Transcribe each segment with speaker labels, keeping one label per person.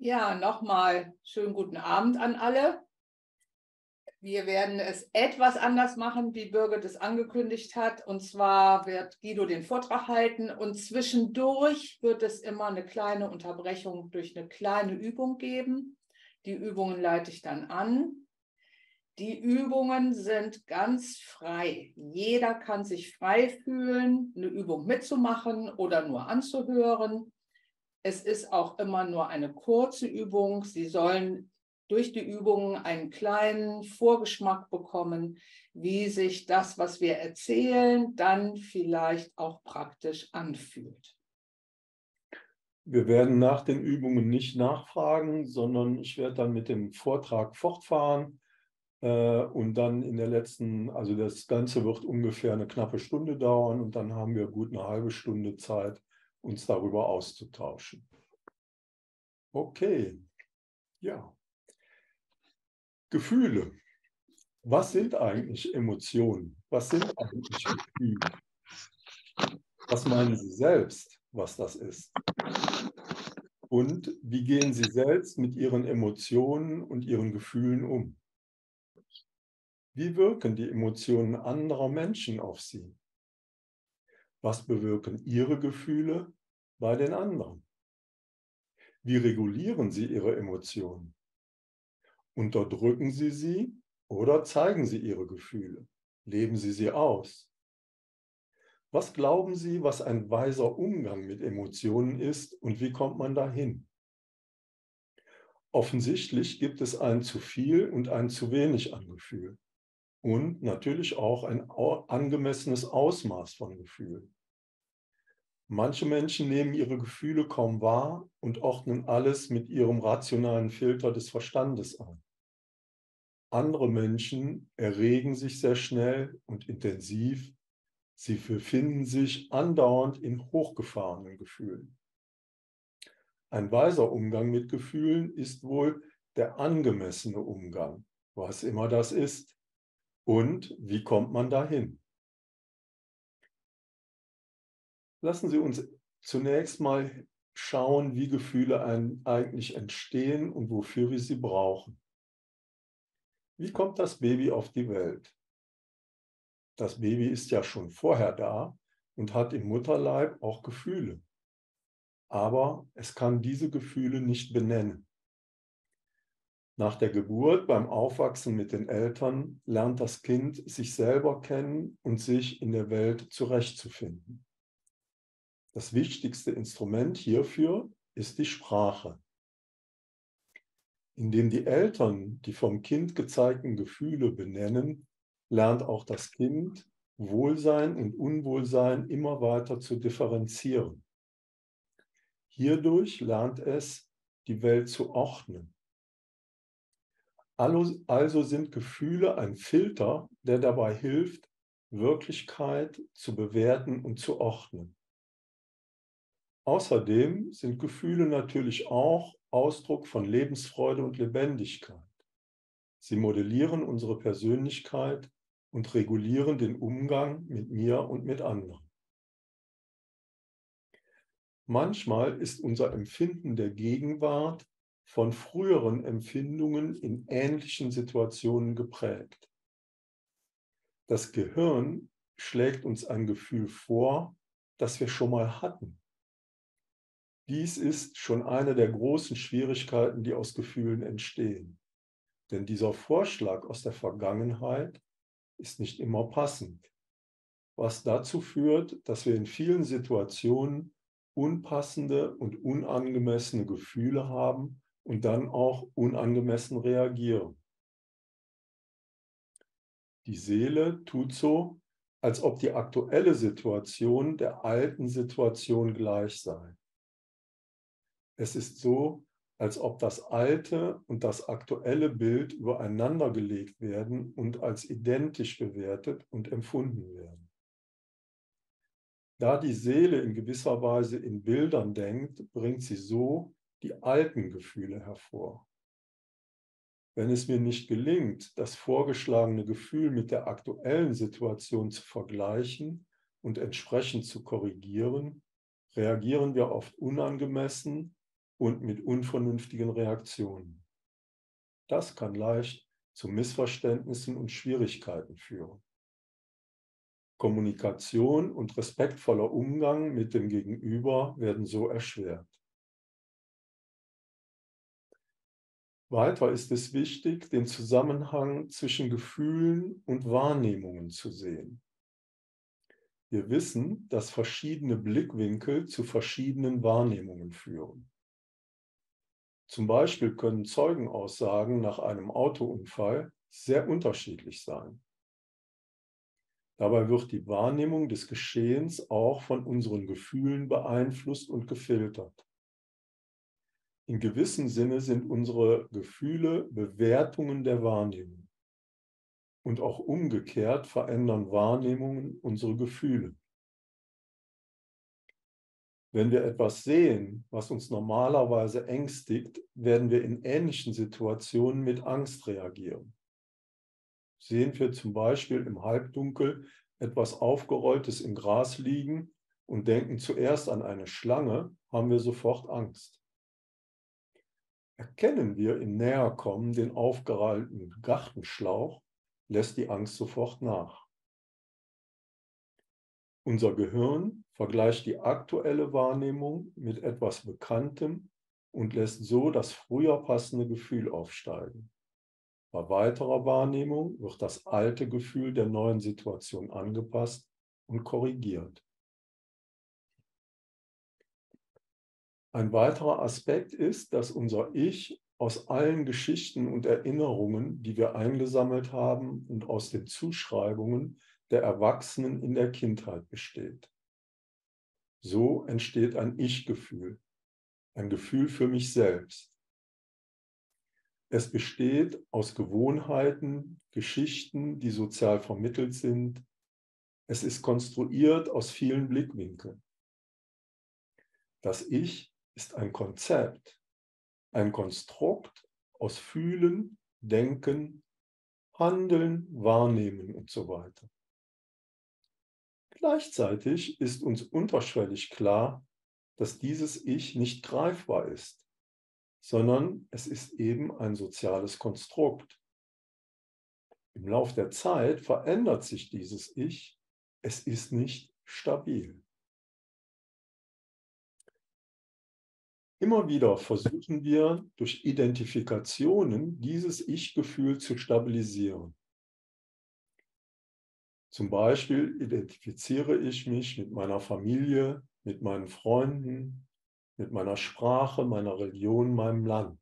Speaker 1: Ja, nochmal schönen guten Abend an alle. Wir werden es etwas anders machen, wie Birgit es angekündigt hat. Und zwar wird Guido den Vortrag halten und zwischendurch wird es immer eine kleine Unterbrechung durch eine kleine Übung geben. Die Übungen leite ich dann an. Die Übungen sind ganz frei. Jeder kann sich frei fühlen, eine Übung mitzumachen oder nur anzuhören. Es ist auch immer nur eine kurze Übung. Sie sollen durch die Übungen einen kleinen Vorgeschmack bekommen, wie sich das, was wir erzählen, dann vielleicht auch praktisch anfühlt.
Speaker 2: Wir werden nach den Übungen nicht nachfragen, sondern ich werde dann mit dem Vortrag fortfahren äh, und dann in der letzten, also das Ganze wird ungefähr eine knappe Stunde dauern und dann haben wir gut eine halbe Stunde Zeit, uns darüber auszutauschen. Okay, ja. Gefühle. Was sind eigentlich Emotionen? Was sind eigentlich Gefühle? Was meinen Sie selbst, was das ist? Und wie gehen Sie selbst mit Ihren Emotionen und Ihren Gefühlen um? Wie wirken die Emotionen anderer Menschen auf Sie? Was bewirken Ihre Gefühle bei den anderen? Wie regulieren Sie Ihre Emotionen? Unterdrücken Sie sie oder zeigen Sie Ihre Gefühle? Leben Sie sie aus? Was glauben Sie, was ein weiser Umgang mit Emotionen ist und wie kommt man dahin? Offensichtlich gibt es ein zu viel und ein zu wenig an Gefühl und natürlich auch ein angemessenes Ausmaß von Gefühlen. Manche Menschen nehmen ihre Gefühle kaum wahr und ordnen alles mit ihrem rationalen Filter des Verstandes ein. Andere Menschen erregen sich sehr schnell und intensiv. Sie befinden sich andauernd in hochgefahrenen Gefühlen. Ein weiser Umgang mit Gefühlen ist wohl der angemessene Umgang, was immer das ist. Und wie kommt man dahin? Lassen Sie uns zunächst mal schauen, wie Gefühle eigentlich entstehen und wofür wir sie brauchen. Wie kommt das Baby auf die Welt? Das Baby ist ja schon vorher da und hat im Mutterleib auch Gefühle. Aber es kann diese Gefühle nicht benennen. Nach der Geburt, beim Aufwachsen mit den Eltern, lernt das Kind sich selber kennen und sich in der Welt zurechtzufinden. Das wichtigste Instrument hierfür ist die Sprache indem die Eltern die vom Kind gezeigten Gefühle benennen, lernt auch das Kind Wohlsein und Unwohlsein immer weiter zu differenzieren. Hierdurch lernt es, die Welt zu ordnen. Also sind Gefühle ein Filter, der dabei hilft, Wirklichkeit zu bewerten und zu ordnen. Außerdem sind Gefühle natürlich auch Ausdruck von Lebensfreude und Lebendigkeit. Sie modellieren unsere Persönlichkeit und regulieren den Umgang mit mir und mit anderen. Manchmal ist unser Empfinden der Gegenwart von früheren Empfindungen in ähnlichen Situationen geprägt. Das Gehirn schlägt uns ein Gefühl vor, das wir schon mal hatten. Dies ist schon eine der großen Schwierigkeiten, die aus Gefühlen entstehen. Denn dieser Vorschlag aus der Vergangenheit ist nicht immer passend, was dazu führt, dass wir in vielen Situationen unpassende und unangemessene Gefühle haben und dann auch unangemessen reagieren. Die Seele tut so, als ob die aktuelle Situation der alten Situation gleich sei. Es ist so, als ob das alte und das aktuelle Bild übereinander gelegt werden und als identisch bewertet und empfunden werden. Da die Seele in gewisser Weise in Bildern denkt, bringt sie so die alten Gefühle hervor. Wenn es mir nicht gelingt, das vorgeschlagene Gefühl mit der aktuellen Situation zu vergleichen und entsprechend zu korrigieren, reagieren wir oft unangemessen und mit unvernünftigen Reaktionen. Das kann leicht zu Missverständnissen und Schwierigkeiten führen. Kommunikation und respektvoller Umgang mit dem Gegenüber werden so erschwert. Weiter ist es wichtig, den Zusammenhang zwischen Gefühlen und Wahrnehmungen zu sehen. Wir wissen, dass verschiedene Blickwinkel zu verschiedenen Wahrnehmungen führen. Zum Beispiel können Zeugenaussagen nach einem Autounfall sehr unterschiedlich sein. Dabei wird die Wahrnehmung des Geschehens auch von unseren Gefühlen beeinflusst und gefiltert. In gewissem Sinne sind unsere Gefühle Bewertungen der Wahrnehmung. Und auch umgekehrt verändern Wahrnehmungen unsere Gefühle. Wenn wir etwas sehen, was uns normalerweise ängstigt, werden wir in ähnlichen Situationen mit Angst reagieren. Sehen wir zum Beispiel im Halbdunkel etwas Aufgerolltes im Gras liegen und denken zuerst an eine Schlange, haben wir sofort Angst. Erkennen wir im Näherkommen den aufgerollten Gartenschlauch, lässt die Angst sofort nach. Unser Gehirn vergleicht die aktuelle Wahrnehmung mit etwas Bekanntem und lässt so das früher passende Gefühl aufsteigen. Bei weiterer Wahrnehmung wird das alte Gefühl der neuen Situation angepasst und korrigiert. Ein weiterer Aspekt ist, dass unser Ich aus allen Geschichten und Erinnerungen, die wir eingesammelt haben und aus den Zuschreibungen der Erwachsenen in der Kindheit besteht. So entsteht ein Ich-Gefühl, ein Gefühl für mich selbst. Es besteht aus Gewohnheiten, Geschichten, die sozial vermittelt sind. Es ist konstruiert aus vielen Blickwinkeln. Das Ich ist ein Konzept, ein Konstrukt aus Fühlen, Denken, Handeln, Wahrnehmen und so weiter. Gleichzeitig ist uns unterschwellig klar, dass dieses Ich nicht greifbar ist, sondern es ist eben ein soziales Konstrukt. Im Lauf der Zeit verändert sich dieses Ich, es ist nicht stabil. Immer wieder versuchen wir durch Identifikationen dieses Ich-Gefühl zu stabilisieren. Zum Beispiel identifiziere ich mich mit meiner Familie, mit meinen Freunden, mit meiner Sprache, meiner Religion, meinem Land.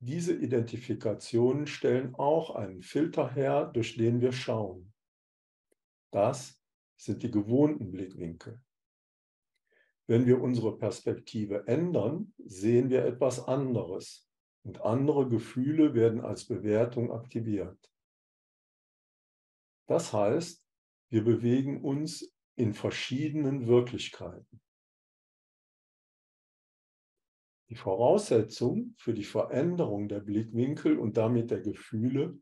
Speaker 2: Diese Identifikationen stellen auch einen Filter her, durch den wir schauen. Das sind die gewohnten Blickwinkel. Wenn wir unsere Perspektive ändern, sehen wir etwas anderes und andere Gefühle werden als Bewertung aktiviert. Das heißt, wir bewegen uns in verschiedenen Wirklichkeiten. Die Voraussetzung für die Veränderung der Blickwinkel und damit der Gefühle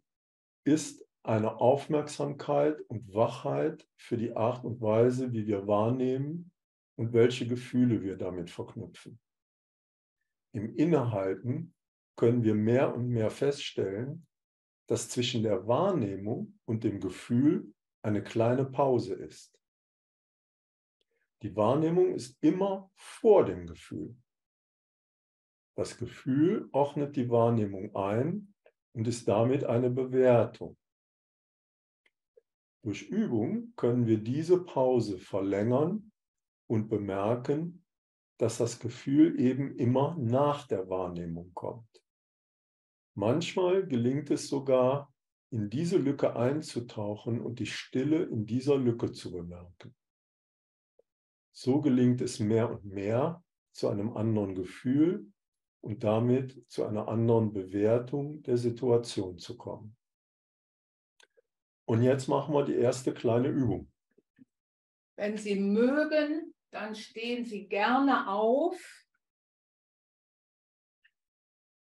Speaker 2: ist eine Aufmerksamkeit und Wachheit für die Art und Weise, wie wir wahrnehmen und welche Gefühle wir damit verknüpfen. Im Innehalten können wir mehr und mehr feststellen, dass zwischen der Wahrnehmung und dem Gefühl eine kleine Pause ist. Die Wahrnehmung ist immer vor dem Gefühl. Das Gefühl ordnet die Wahrnehmung ein und ist damit eine Bewertung. Durch Übung können wir diese Pause verlängern und bemerken, dass das Gefühl eben immer nach der Wahrnehmung kommt. Manchmal gelingt es sogar, in diese Lücke einzutauchen und die Stille in dieser Lücke zu bemerken. So gelingt es mehr und mehr zu einem anderen Gefühl und damit zu einer anderen Bewertung der Situation zu kommen. Und jetzt machen wir die erste kleine Übung.
Speaker 1: Wenn Sie mögen, dann stehen Sie gerne auf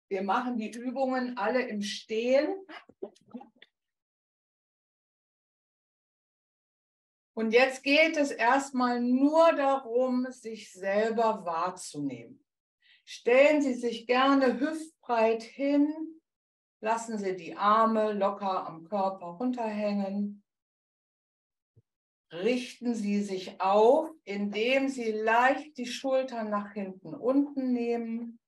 Speaker 1: wir machen die Übungen alle im Stehen. Und jetzt geht es erstmal nur darum, sich selber wahrzunehmen. Stellen Sie sich gerne hüftbreit hin, lassen Sie die Arme locker am Körper runterhängen. Richten Sie sich auf, indem Sie leicht die Schultern nach hinten unten nehmen.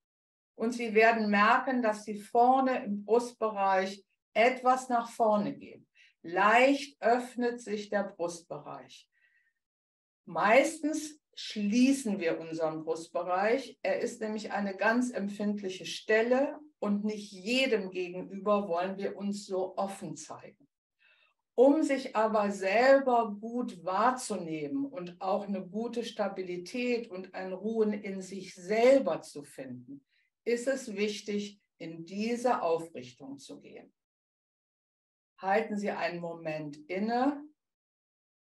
Speaker 1: Und Sie werden merken, dass Sie vorne im Brustbereich etwas nach vorne gehen. Leicht öffnet sich der Brustbereich. Meistens schließen wir unseren Brustbereich. Er ist nämlich eine ganz empfindliche Stelle und nicht jedem gegenüber wollen wir uns so offen zeigen. Um sich aber selber gut wahrzunehmen und auch eine gute Stabilität und ein Ruhen in sich selber zu finden, ist es wichtig, in diese Aufrichtung zu gehen. Halten Sie einen Moment inne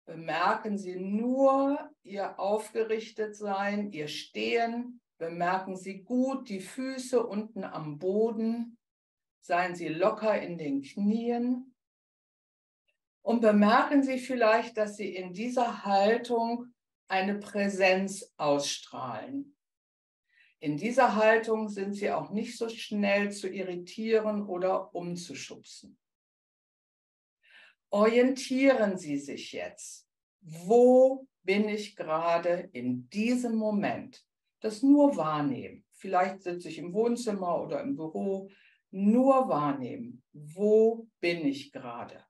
Speaker 1: Bemerken Sie nur Ihr Aufgerichtetsein, Ihr Stehen. Bemerken Sie gut die Füße unten am Boden. Seien Sie locker in den Knien. Und bemerken Sie vielleicht, dass Sie in dieser Haltung eine Präsenz ausstrahlen. In dieser Haltung sind Sie auch nicht so schnell zu irritieren oder umzuschubsen orientieren Sie sich jetzt. Wo bin ich gerade in diesem Moment? Das nur wahrnehmen. Vielleicht sitze ich im Wohnzimmer oder im Büro. Nur wahrnehmen. Wo bin ich gerade?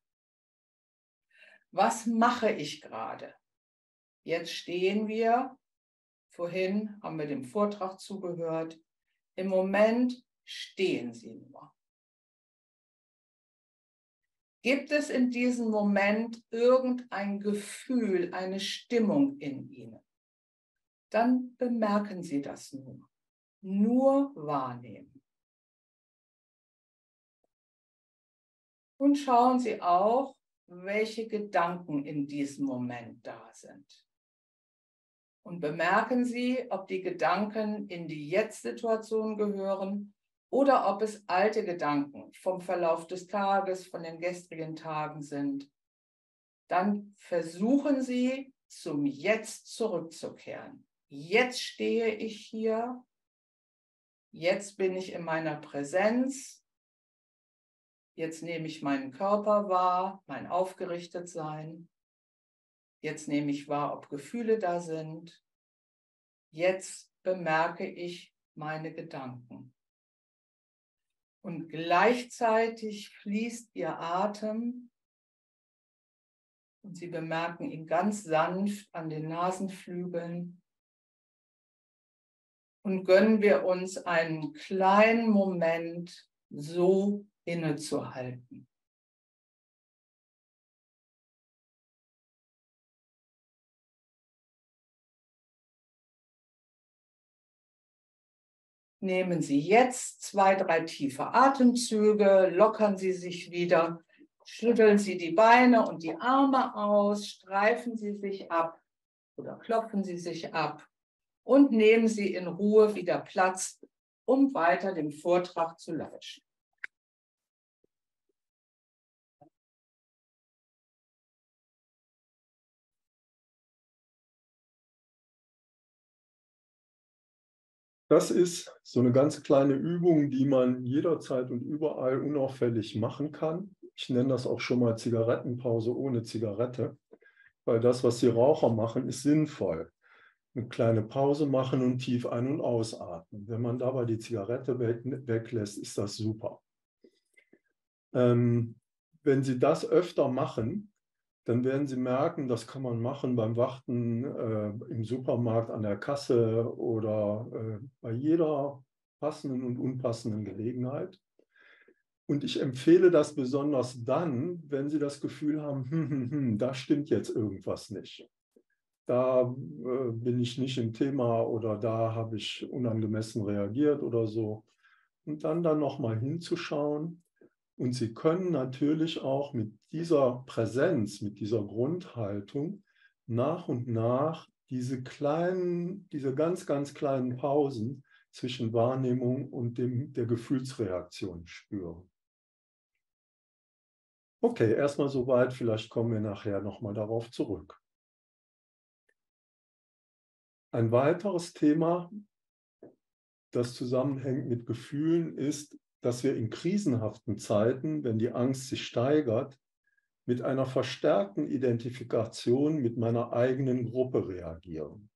Speaker 1: Was mache ich gerade? Jetzt stehen wir. Vorhin haben wir dem Vortrag zugehört. Im Moment stehen Sie nur. Gibt es in diesem Moment irgendein Gefühl, eine Stimmung in Ihnen? Dann bemerken Sie das nur. Nur wahrnehmen. Und schauen Sie auch, welche Gedanken in diesem Moment da sind. Und bemerken Sie, ob die Gedanken in die Jetzt-Situation gehören oder ob es alte Gedanken vom Verlauf des Tages, von den gestrigen Tagen sind, dann versuchen Sie zum Jetzt zurückzukehren. Jetzt stehe ich hier, jetzt bin ich in meiner Präsenz, jetzt nehme ich meinen Körper wahr, mein Aufgerichtetsein, jetzt nehme ich wahr, ob Gefühle da sind, jetzt bemerke ich meine Gedanken und gleichzeitig fließt ihr Atem und Sie bemerken ihn ganz sanft an den Nasenflügeln. Und gönnen wir uns einen kleinen Moment so innezuhalten. Nehmen Sie jetzt zwei, drei tiefe Atemzüge, lockern Sie sich wieder, schütteln Sie die Beine und die Arme aus, streifen Sie sich ab oder klopfen Sie sich ab und nehmen Sie in Ruhe wieder Platz, um weiter dem Vortrag zu lauschen.
Speaker 2: Das ist so eine ganz kleine Übung, die man jederzeit und überall unauffällig machen kann. Ich nenne das auch schon mal Zigarettenpause ohne Zigarette, weil das, was die Raucher machen, ist sinnvoll. Eine kleine Pause machen und tief ein- und ausatmen. Wenn man dabei die Zigarette weglässt, ist das super. Ähm, wenn Sie das öfter machen, dann werden Sie merken, das kann man machen beim Warten äh, im Supermarkt an der Kasse oder äh, bei jeder passenden und unpassenden Gelegenheit. Und ich empfehle das besonders dann, wenn Sie das Gefühl haben, hm, hm, hm, da stimmt jetzt irgendwas nicht. Da äh, bin ich nicht im Thema oder da habe ich unangemessen reagiert oder so. Und dann dann nochmal hinzuschauen und Sie können natürlich auch mit dieser Präsenz, mit dieser Grundhaltung nach und nach diese kleinen, diese ganz, ganz kleinen Pausen zwischen Wahrnehmung und dem, der Gefühlsreaktion spüren. Okay, erstmal soweit, vielleicht kommen wir nachher nochmal darauf zurück. Ein weiteres Thema, das zusammenhängt mit Gefühlen, ist, dass wir in krisenhaften Zeiten, wenn die Angst sich steigert, mit einer verstärkten Identifikation mit meiner eigenen Gruppe reagieren.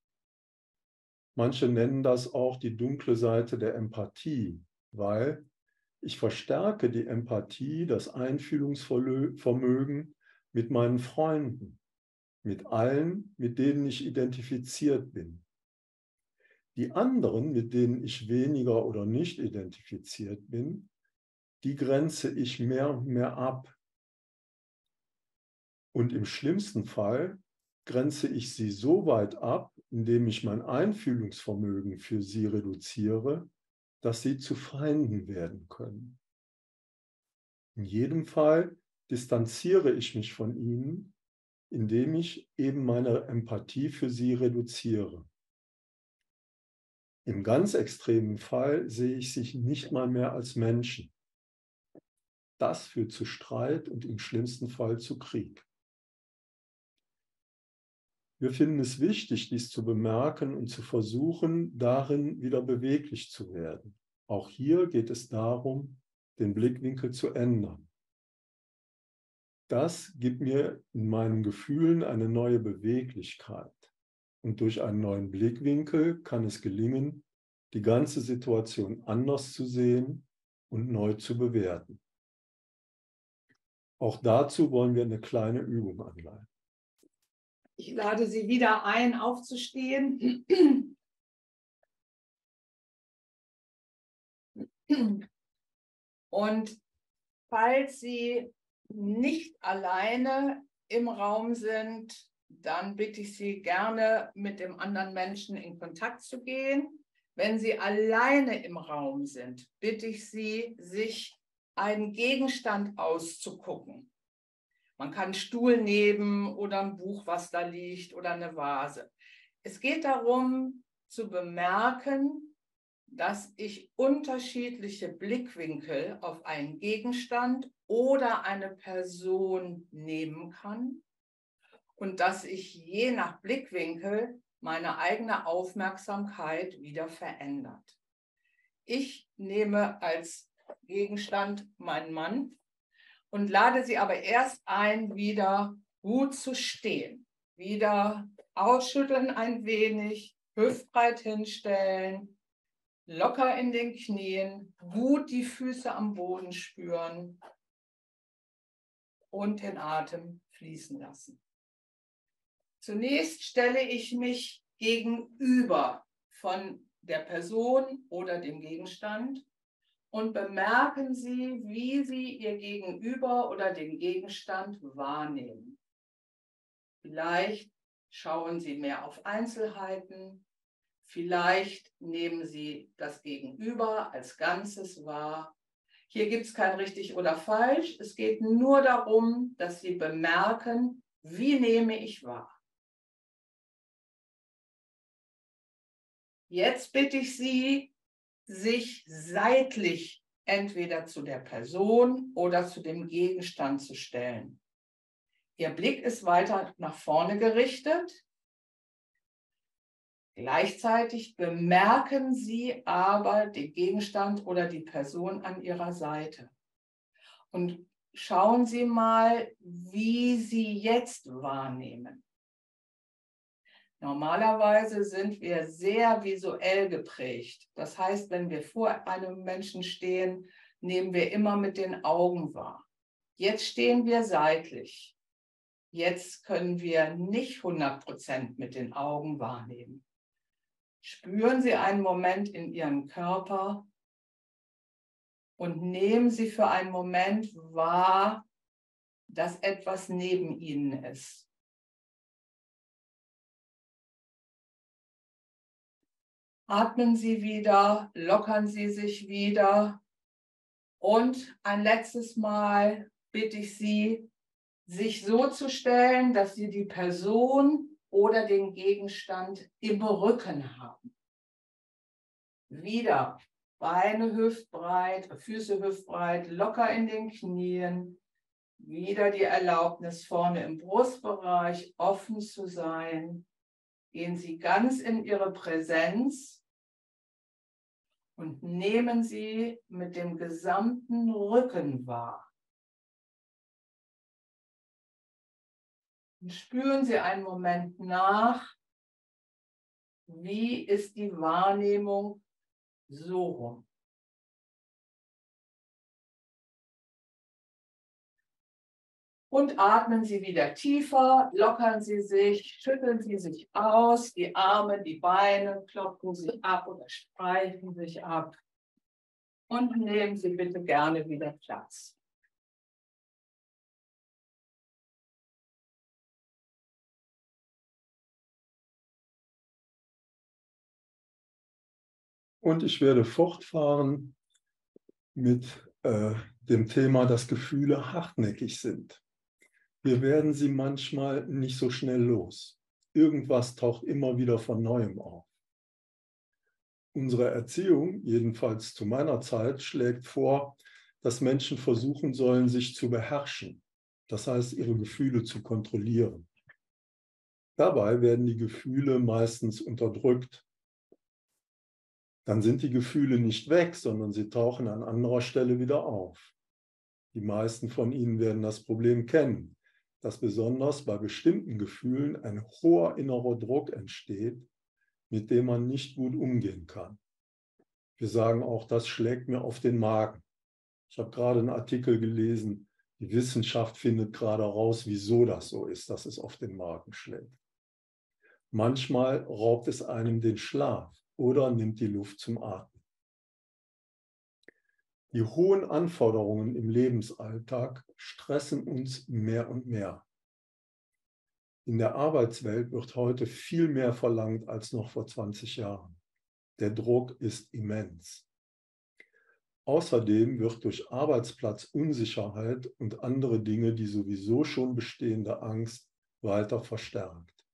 Speaker 2: Manche nennen das auch die dunkle Seite der Empathie, weil ich verstärke die Empathie, das Einfühlungsvermögen mit meinen Freunden, mit allen, mit denen ich identifiziert bin. Die anderen, mit denen ich weniger oder nicht identifiziert bin, die grenze ich mehr und mehr ab. Und im schlimmsten Fall grenze ich sie so weit ab, indem ich mein Einfühlungsvermögen für sie reduziere, dass sie zu Feinden werden können. In jedem Fall distanziere ich mich von ihnen, indem ich eben meine Empathie für sie reduziere. Im ganz extremen Fall sehe ich sie nicht mal mehr als Menschen. Das führt zu Streit und im schlimmsten Fall zu Krieg. Wir finden es wichtig, dies zu bemerken und zu versuchen, darin wieder beweglich zu werden. Auch hier geht es darum, den Blickwinkel zu ändern. Das gibt mir in meinen Gefühlen eine neue Beweglichkeit. Und durch einen neuen Blickwinkel kann es gelingen, die ganze Situation anders zu sehen und neu zu bewerten. Auch dazu wollen wir eine kleine Übung anleiten.
Speaker 1: Ich lade Sie wieder ein, aufzustehen. Und falls Sie nicht alleine im Raum sind, dann bitte ich Sie gerne mit dem anderen Menschen in Kontakt zu gehen. Wenn Sie alleine im Raum sind, bitte ich Sie, sich einen Gegenstand auszugucken. Man kann einen Stuhl nehmen oder ein Buch, was da liegt oder eine Vase. Es geht darum zu bemerken, dass ich unterschiedliche Blickwinkel auf einen Gegenstand oder eine Person nehmen kann und dass ich je nach Blickwinkel meine eigene Aufmerksamkeit wieder verändert. Ich nehme als Gegenstand meinen Mann und lade sie aber erst ein, wieder gut zu stehen. Wieder ausschütteln ein wenig, hüftbreit hinstellen, locker in den Knien, gut die Füße am Boden spüren und den Atem fließen lassen. Zunächst stelle ich mich gegenüber von der Person oder dem Gegenstand und bemerken Sie, wie Sie Ihr Gegenüber oder den Gegenstand wahrnehmen. Vielleicht schauen Sie mehr auf Einzelheiten, vielleicht nehmen Sie das Gegenüber als Ganzes wahr. Hier gibt es kein richtig oder falsch, es geht nur darum, dass Sie bemerken, wie nehme ich wahr. Jetzt bitte ich Sie, sich seitlich entweder zu der Person oder zu dem Gegenstand zu stellen. Ihr Blick ist weiter nach vorne gerichtet. Gleichzeitig bemerken Sie aber den Gegenstand oder die Person an Ihrer Seite. Und schauen Sie mal, wie Sie jetzt wahrnehmen. Normalerweise sind wir sehr visuell geprägt. Das heißt, wenn wir vor einem Menschen stehen, nehmen wir immer mit den Augen wahr. Jetzt stehen wir seitlich. Jetzt können wir nicht 100 Prozent mit den Augen wahrnehmen. Spüren Sie einen Moment in Ihrem Körper und nehmen Sie für einen Moment wahr, dass etwas neben Ihnen ist. Atmen Sie wieder, lockern Sie sich wieder. Und ein letztes Mal bitte ich Sie, sich so zu stellen, dass Sie die Person oder den Gegenstand im Rücken haben. Wieder Beine hüftbreit, Füße hüftbreit, locker in den Knien. Wieder die Erlaubnis, vorne im Brustbereich offen zu sein gehen Sie ganz in Ihre Präsenz und nehmen Sie mit dem gesamten Rücken wahr. Und spüren Sie einen Moment nach, wie ist die Wahrnehmung so rum. Und atmen Sie wieder tiefer, lockern Sie sich, schütteln Sie sich aus, die Arme, die Beine, klopfen Sie ab oder streichen sich ab. Und nehmen Sie bitte gerne wieder Platz.
Speaker 2: Und ich werde fortfahren mit äh, dem Thema, dass Gefühle hartnäckig sind. Wir werden sie manchmal nicht so schnell los. Irgendwas taucht immer wieder von neuem auf. Unsere Erziehung, jedenfalls zu meiner Zeit, schlägt vor, dass Menschen versuchen sollen, sich zu beherrschen, das heißt ihre Gefühle zu kontrollieren. Dabei werden die Gefühle meistens unterdrückt dann sind die Gefühle nicht weg, sondern sie tauchen an anderer Stelle wieder auf. Die meisten von Ihnen werden das Problem kennen, dass besonders bei bestimmten Gefühlen ein hoher innerer Druck entsteht, mit dem man nicht gut umgehen kann. Wir sagen auch, das schlägt mir auf den Magen. Ich habe gerade einen Artikel gelesen, die Wissenschaft findet gerade raus, wieso das so ist, dass es auf den Magen schlägt. Manchmal raubt es einem den Schlaf oder nimmt die Luft zum Atmen. Die hohen Anforderungen im Lebensalltag stressen uns mehr und mehr. In der Arbeitswelt wird heute viel mehr verlangt als noch vor 20 Jahren. Der Druck ist immens. Außerdem wird durch Arbeitsplatzunsicherheit und andere Dinge die sowieso schon bestehende Angst weiter verstärkt.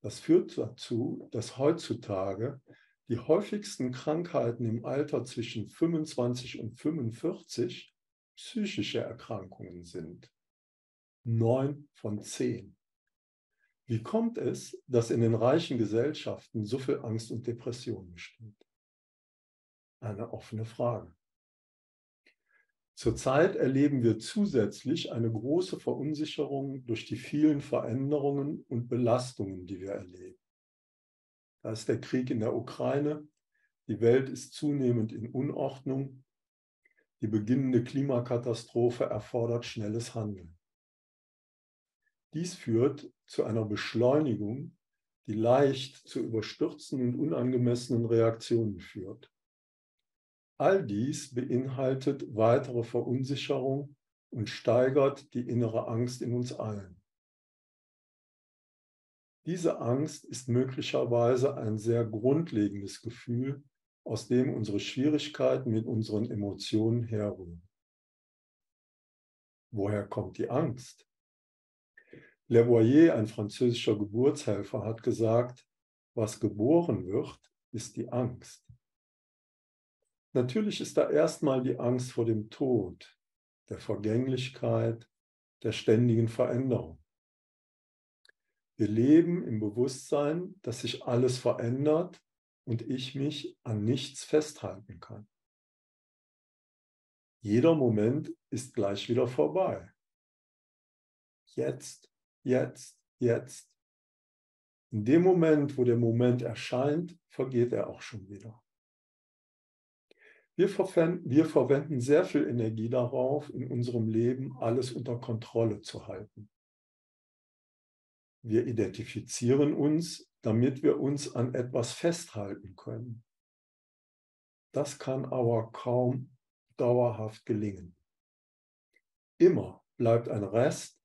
Speaker 2: Das führt dazu, dass heutzutage die häufigsten Krankheiten im Alter zwischen 25 und 45 psychische Erkrankungen sind. Neun von zehn. Wie kommt es, dass in den reichen Gesellschaften so viel Angst und Depression besteht? Eine offene Frage. Zurzeit erleben wir zusätzlich eine große Verunsicherung durch die vielen Veränderungen und Belastungen, die wir erleben. Da ist der Krieg in der Ukraine, die Welt ist zunehmend in Unordnung, die beginnende Klimakatastrophe erfordert schnelles Handeln. Dies führt zu einer Beschleunigung, die leicht zu überstürzten und unangemessenen Reaktionen führt. All dies beinhaltet weitere Verunsicherung und steigert die innere Angst in uns allen. Diese Angst ist möglicherweise ein sehr grundlegendes Gefühl, aus dem unsere Schwierigkeiten mit unseren Emotionen herrühren. Woher kommt die Angst? Le Boyer, ein französischer Geburtshelfer, hat gesagt, was geboren wird, ist die Angst. Natürlich ist da erstmal die Angst vor dem Tod, der Vergänglichkeit, der ständigen Veränderung. Wir leben im Bewusstsein, dass sich alles verändert und ich mich an nichts festhalten kann. Jeder Moment ist gleich wieder vorbei. Jetzt, jetzt, jetzt. In dem Moment, wo der Moment erscheint, vergeht er auch schon wieder. Wir, verwenden, wir verwenden sehr viel Energie darauf, in unserem Leben alles unter Kontrolle zu halten. Wir identifizieren uns, damit wir uns an etwas festhalten können. Das kann aber kaum dauerhaft gelingen. Immer bleibt ein Rest,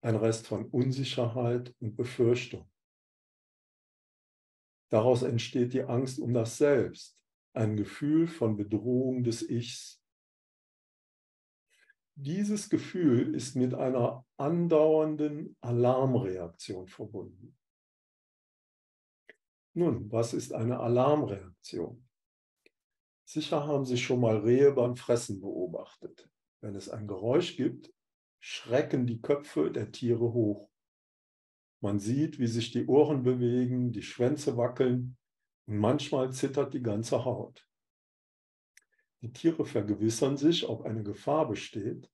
Speaker 2: ein Rest von Unsicherheit und Befürchtung. Daraus entsteht die Angst um das Selbst, ein Gefühl von Bedrohung des Ichs. Dieses Gefühl ist mit einer andauernden Alarmreaktion verbunden. Nun, was ist eine Alarmreaktion? Sicher haben Sie schon mal Rehe beim Fressen beobachtet. Wenn es ein Geräusch gibt, schrecken die Köpfe der Tiere hoch. Man sieht, wie sich die Ohren bewegen, die Schwänze wackeln und manchmal zittert die ganze Haut. Die Tiere vergewissern sich, ob eine Gefahr besteht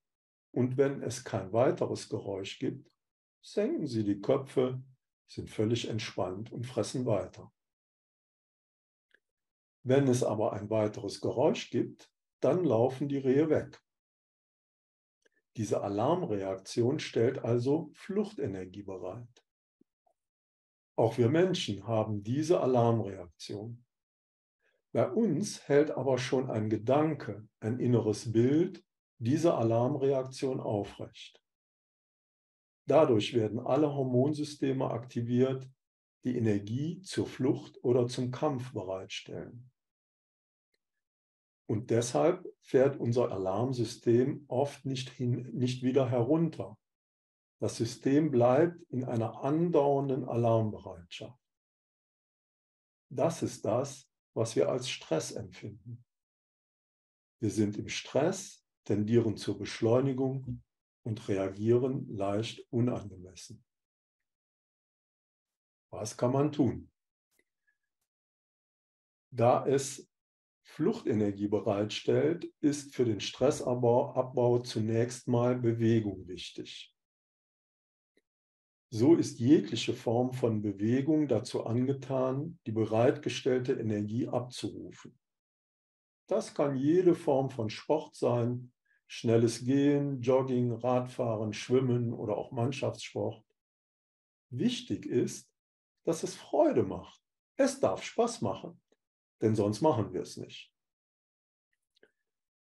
Speaker 2: und wenn es kein weiteres Geräusch gibt, senken sie die Köpfe, sind völlig entspannt und fressen weiter. Wenn es aber ein weiteres Geräusch gibt, dann laufen die Rehe weg. Diese Alarmreaktion stellt also Fluchtenergie bereit. Auch wir Menschen haben diese Alarmreaktion. Bei uns hält aber schon ein Gedanke, ein inneres Bild diese Alarmreaktion aufrecht. Dadurch werden alle Hormonsysteme aktiviert, die Energie zur Flucht oder zum Kampf bereitstellen. Und deshalb fährt unser Alarmsystem oft nicht, hin, nicht wieder herunter. Das System bleibt in einer andauernden Alarmbereitschaft. Das ist das, was wir als Stress empfinden. Wir sind im Stress, tendieren zur Beschleunigung und reagieren leicht unangemessen. Was kann man tun? Da es Fluchtenergie bereitstellt, ist für den Stressabbau zunächst mal Bewegung wichtig. So ist jegliche Form von Bewegung dazu angetan, die bereitgestellte Energie abzurufen. Das kann jede Form von Sport sein, schnelles Gehen, Jogging, Radfahren, Schwimmen oder auch Mannschaftssport. Wichtig ist, dass es Freude macht. Es darf Spaß machen denn sonst machen wir es nicht.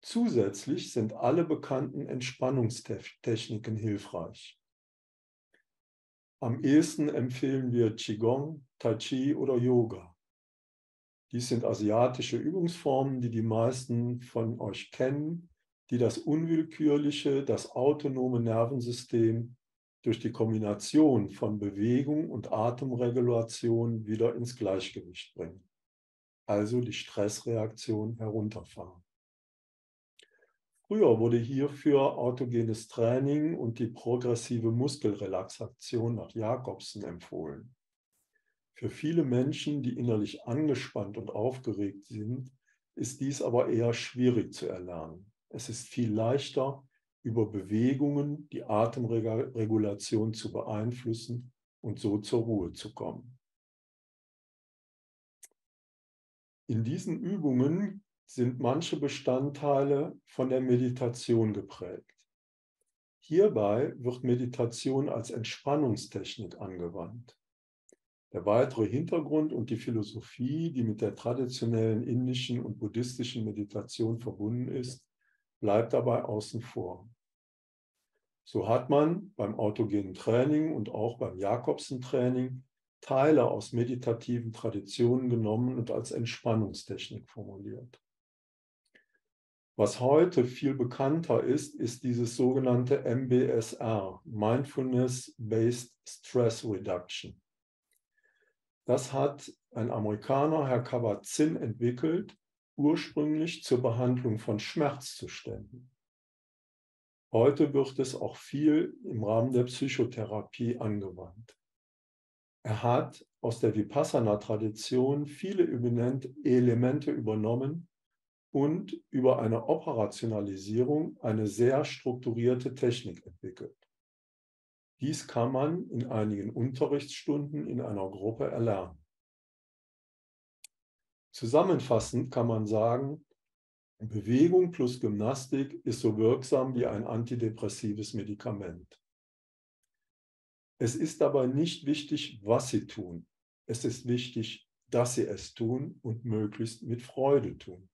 Speaker 2: Zusätzlich sind alle bekannten Entspannungstechniken hilfreich. Am ehesten empfehlen wir Qigong, Tai Chi oder Yoga. Dies sind asiatische Übungsformen, die die meisten von euch kennen, die das unwillkürliche, das autonome Nervensystem durch die Kombination von Bewegung und Atemregulation wieder ins Gleichgewicht bringen also die Stressreaktion herunterfahren. Früher wurde hierfür autogenes Training und die progressive Muskelrelaxation nach Jakobsen empfohlen. Für viele Menschen, die innerlich angespannt und aufgeregt sind, ist dies aber eher schwierig zu erlernen. Es ist viel leichter, über Bewegungen die Atemregulation zu beeinflussen und so zur Ruhe zu kommen. In diesen Übungen sind manche Bestandteile von der Meditation geprägt. Hierbei wird Meditation als Entspannungstechnik angewandt. Der weitere Hintergrund und die Philosophie, die mit der traditionellen indischen und buddhistischen Meditation verbunden ist, bleibt dabei außen vor. So hat man beim autogenen Training und auch beim Jakobsen-Training Teile aus meditativen Traditionen genommen und als Entspannungstechnik formuliert. Was heute viel bekannter ist, ist dieses sogenannte MBSR, Mindfulness-Based Stress Reduction. Das hat ein Amerikaner, Herr Kabat-Zinn, entwickelt, ursprünglich zur Behandlung von Schmerzzuständen. Heute wird es auch viel im Rahmen der Psychotherapie angewandt. Er hat aus der Vipassana-Tradition viele Elemente übernommen und über eine Operationalisierung eine sehr strukturierte Technik entwickelt. Dies kann man in einigen Unterrichtsstunden in einer Gruppe erlernen. Zusammenfassend kann man sagen, Bewegung plus Gymnastik ist so wirksam wie ein antidepressives Medikament. Es ist dabei nicht wichtig, was sie tun. Es ist wichtig, dass sie es tun und möglichst mit Freude tun.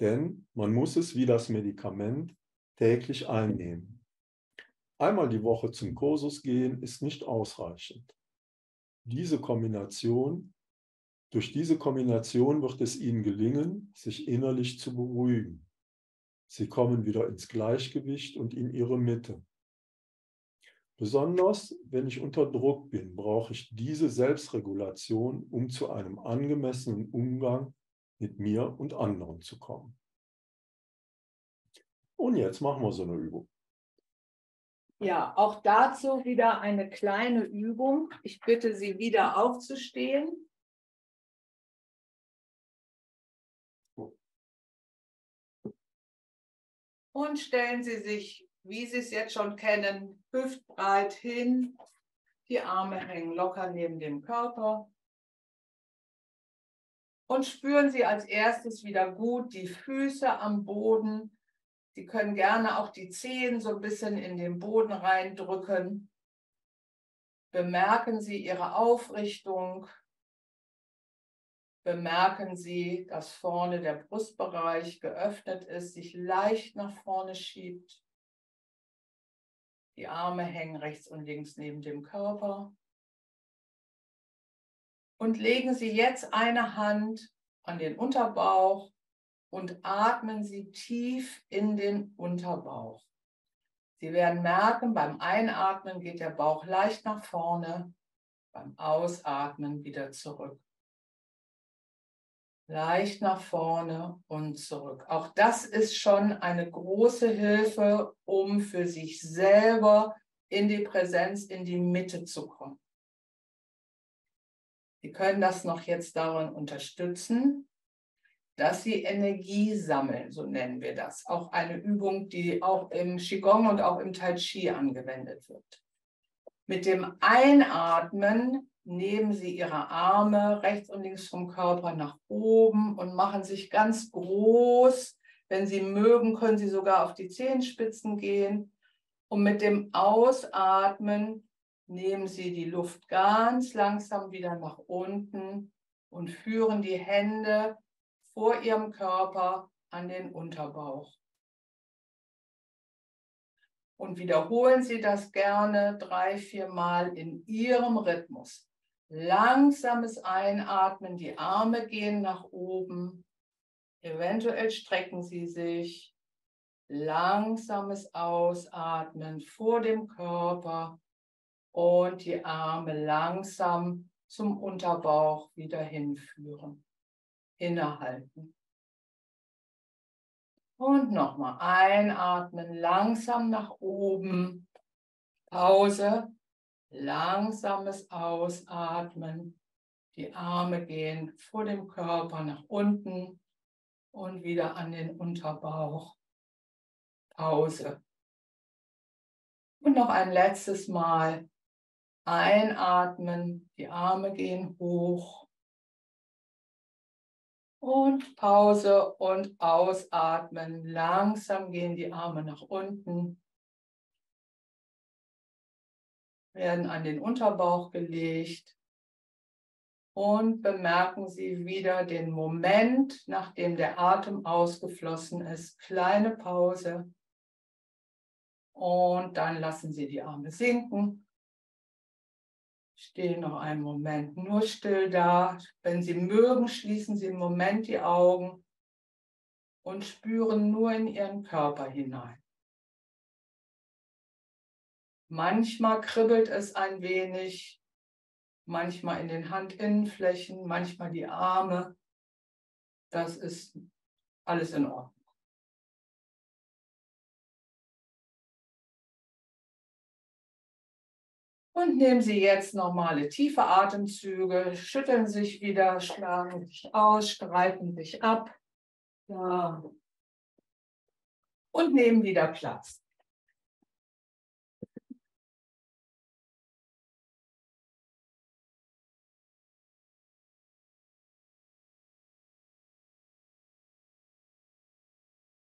Speaker 2: Denn man muss es wie das Medikament täglich einnehmen. Einmal die Woche zum Kursus gehen ist nicht ausreichend. Diese Kombination, durch diese Kombination wird es ihnen gelingen, sich innerlich zu beruhigen. Sie kommen wieder ins Gleichgewicht und in ihre Mitte. Besonders wenn ich unter Druck bin, brauche ich diese Selbstregulation, um zu einem angemessenen Umgang mit mir und anderen zu kommen. Und jetzt machen wir so eine Übung.
Speaker 1: Ja, auch dazu wieder eine kleine Übung. Ich bitte Sie wieder aufzustehen. Und stellen Sie sich, wie Sie es jetzt schon kennen, hüftbreit hin. Die Arme hängen locker neben dem Körper. Und spüren Sie als erstes wieder gut die Füße am Boden. Sie können gerne auch die Zehen so ein bisschen in den Boden reindrücken. Bemerken Sie Ihre Aufrichtung. Bemerken Sie, dass vorne der Brustbereich geöffnet ist, sich leicht nach vorne schiebt. Die Arme hängen rechts und links neben dem Körper. Und legen Sie jetzt eine Hand an den Unterbauch und atmen Sie tief in den Unterbauch. Sie werden merken, beim Einatmen geht der Bauch leicht nach vorne, beim Ausatmen wieder zurück. Leicht nach vorne und zurück. Auch das ist schon eine große Hilfe, um für sich selber in die Präsenz, in die Mitte zu kommen. Sie können das noch jetzt darin unterstützen, dass Sie Energie sammeln, so nennen wir das. Auch eine Übung, die auch im Qigong und auch im Tai Chi angewendet wird. Mit dem Einatmen nehmen Sie Ihre Arme rechts und links vom Körper nach oben und machen sich ganz groß. Wenn Sie mögen, können Sie sogar auf die Zehenspitzen gehen. Und mit dem Ausatmen nehmen Sie die Luft ganz langsam wieder nach unten und führen die Hände vor Ihrem Körper an den Unterbauch. Und wiederholen Sie das gerne drei, vier Mal in Ihrem Rhythmus. Langsames Einatmen, die Arme gehen nach oben. Eventuell strecken Sie sich. Langsames Ausatmen vor dem Körper und die Arme langsam zum Unterbauch wieder hinführen. Innehalten. Und nochmal einatmen, langsam nach oben. Pause. Langsames Ausatmen. Die Arme gehen vor dem Körper nach unten und wieder an den Unterbauch. Pause. Und noch ein letztes Mal Einatmen, die Arme gehen hoch. Und Pause und ausatmen. Langsam gehen die Arme nach unten. Werden an den Unterbauch gelegt. Und bemerken Sie wieder den Moment, nachdem der Atem ausgeflossen ist. Kleine Pause. Und dann lassen Sie die Arme sinken Stehen noch einen Moment nur still da. Wenn Sie mögen, schließen Sie im Moment die Augen und spüren nur in Ihren Körper hinein. Manchmal kribbelt es ein wenig, manchmal in den Handinnenflächen, manchmal die Arme. Das ist alles in Ordnung. Und nehmen Sie jetzt normale tiefe Atemzüge, schütteln sich wieder, schlagen sich aus, streiten sich ab. Ja. Und nehmen wieder Platz.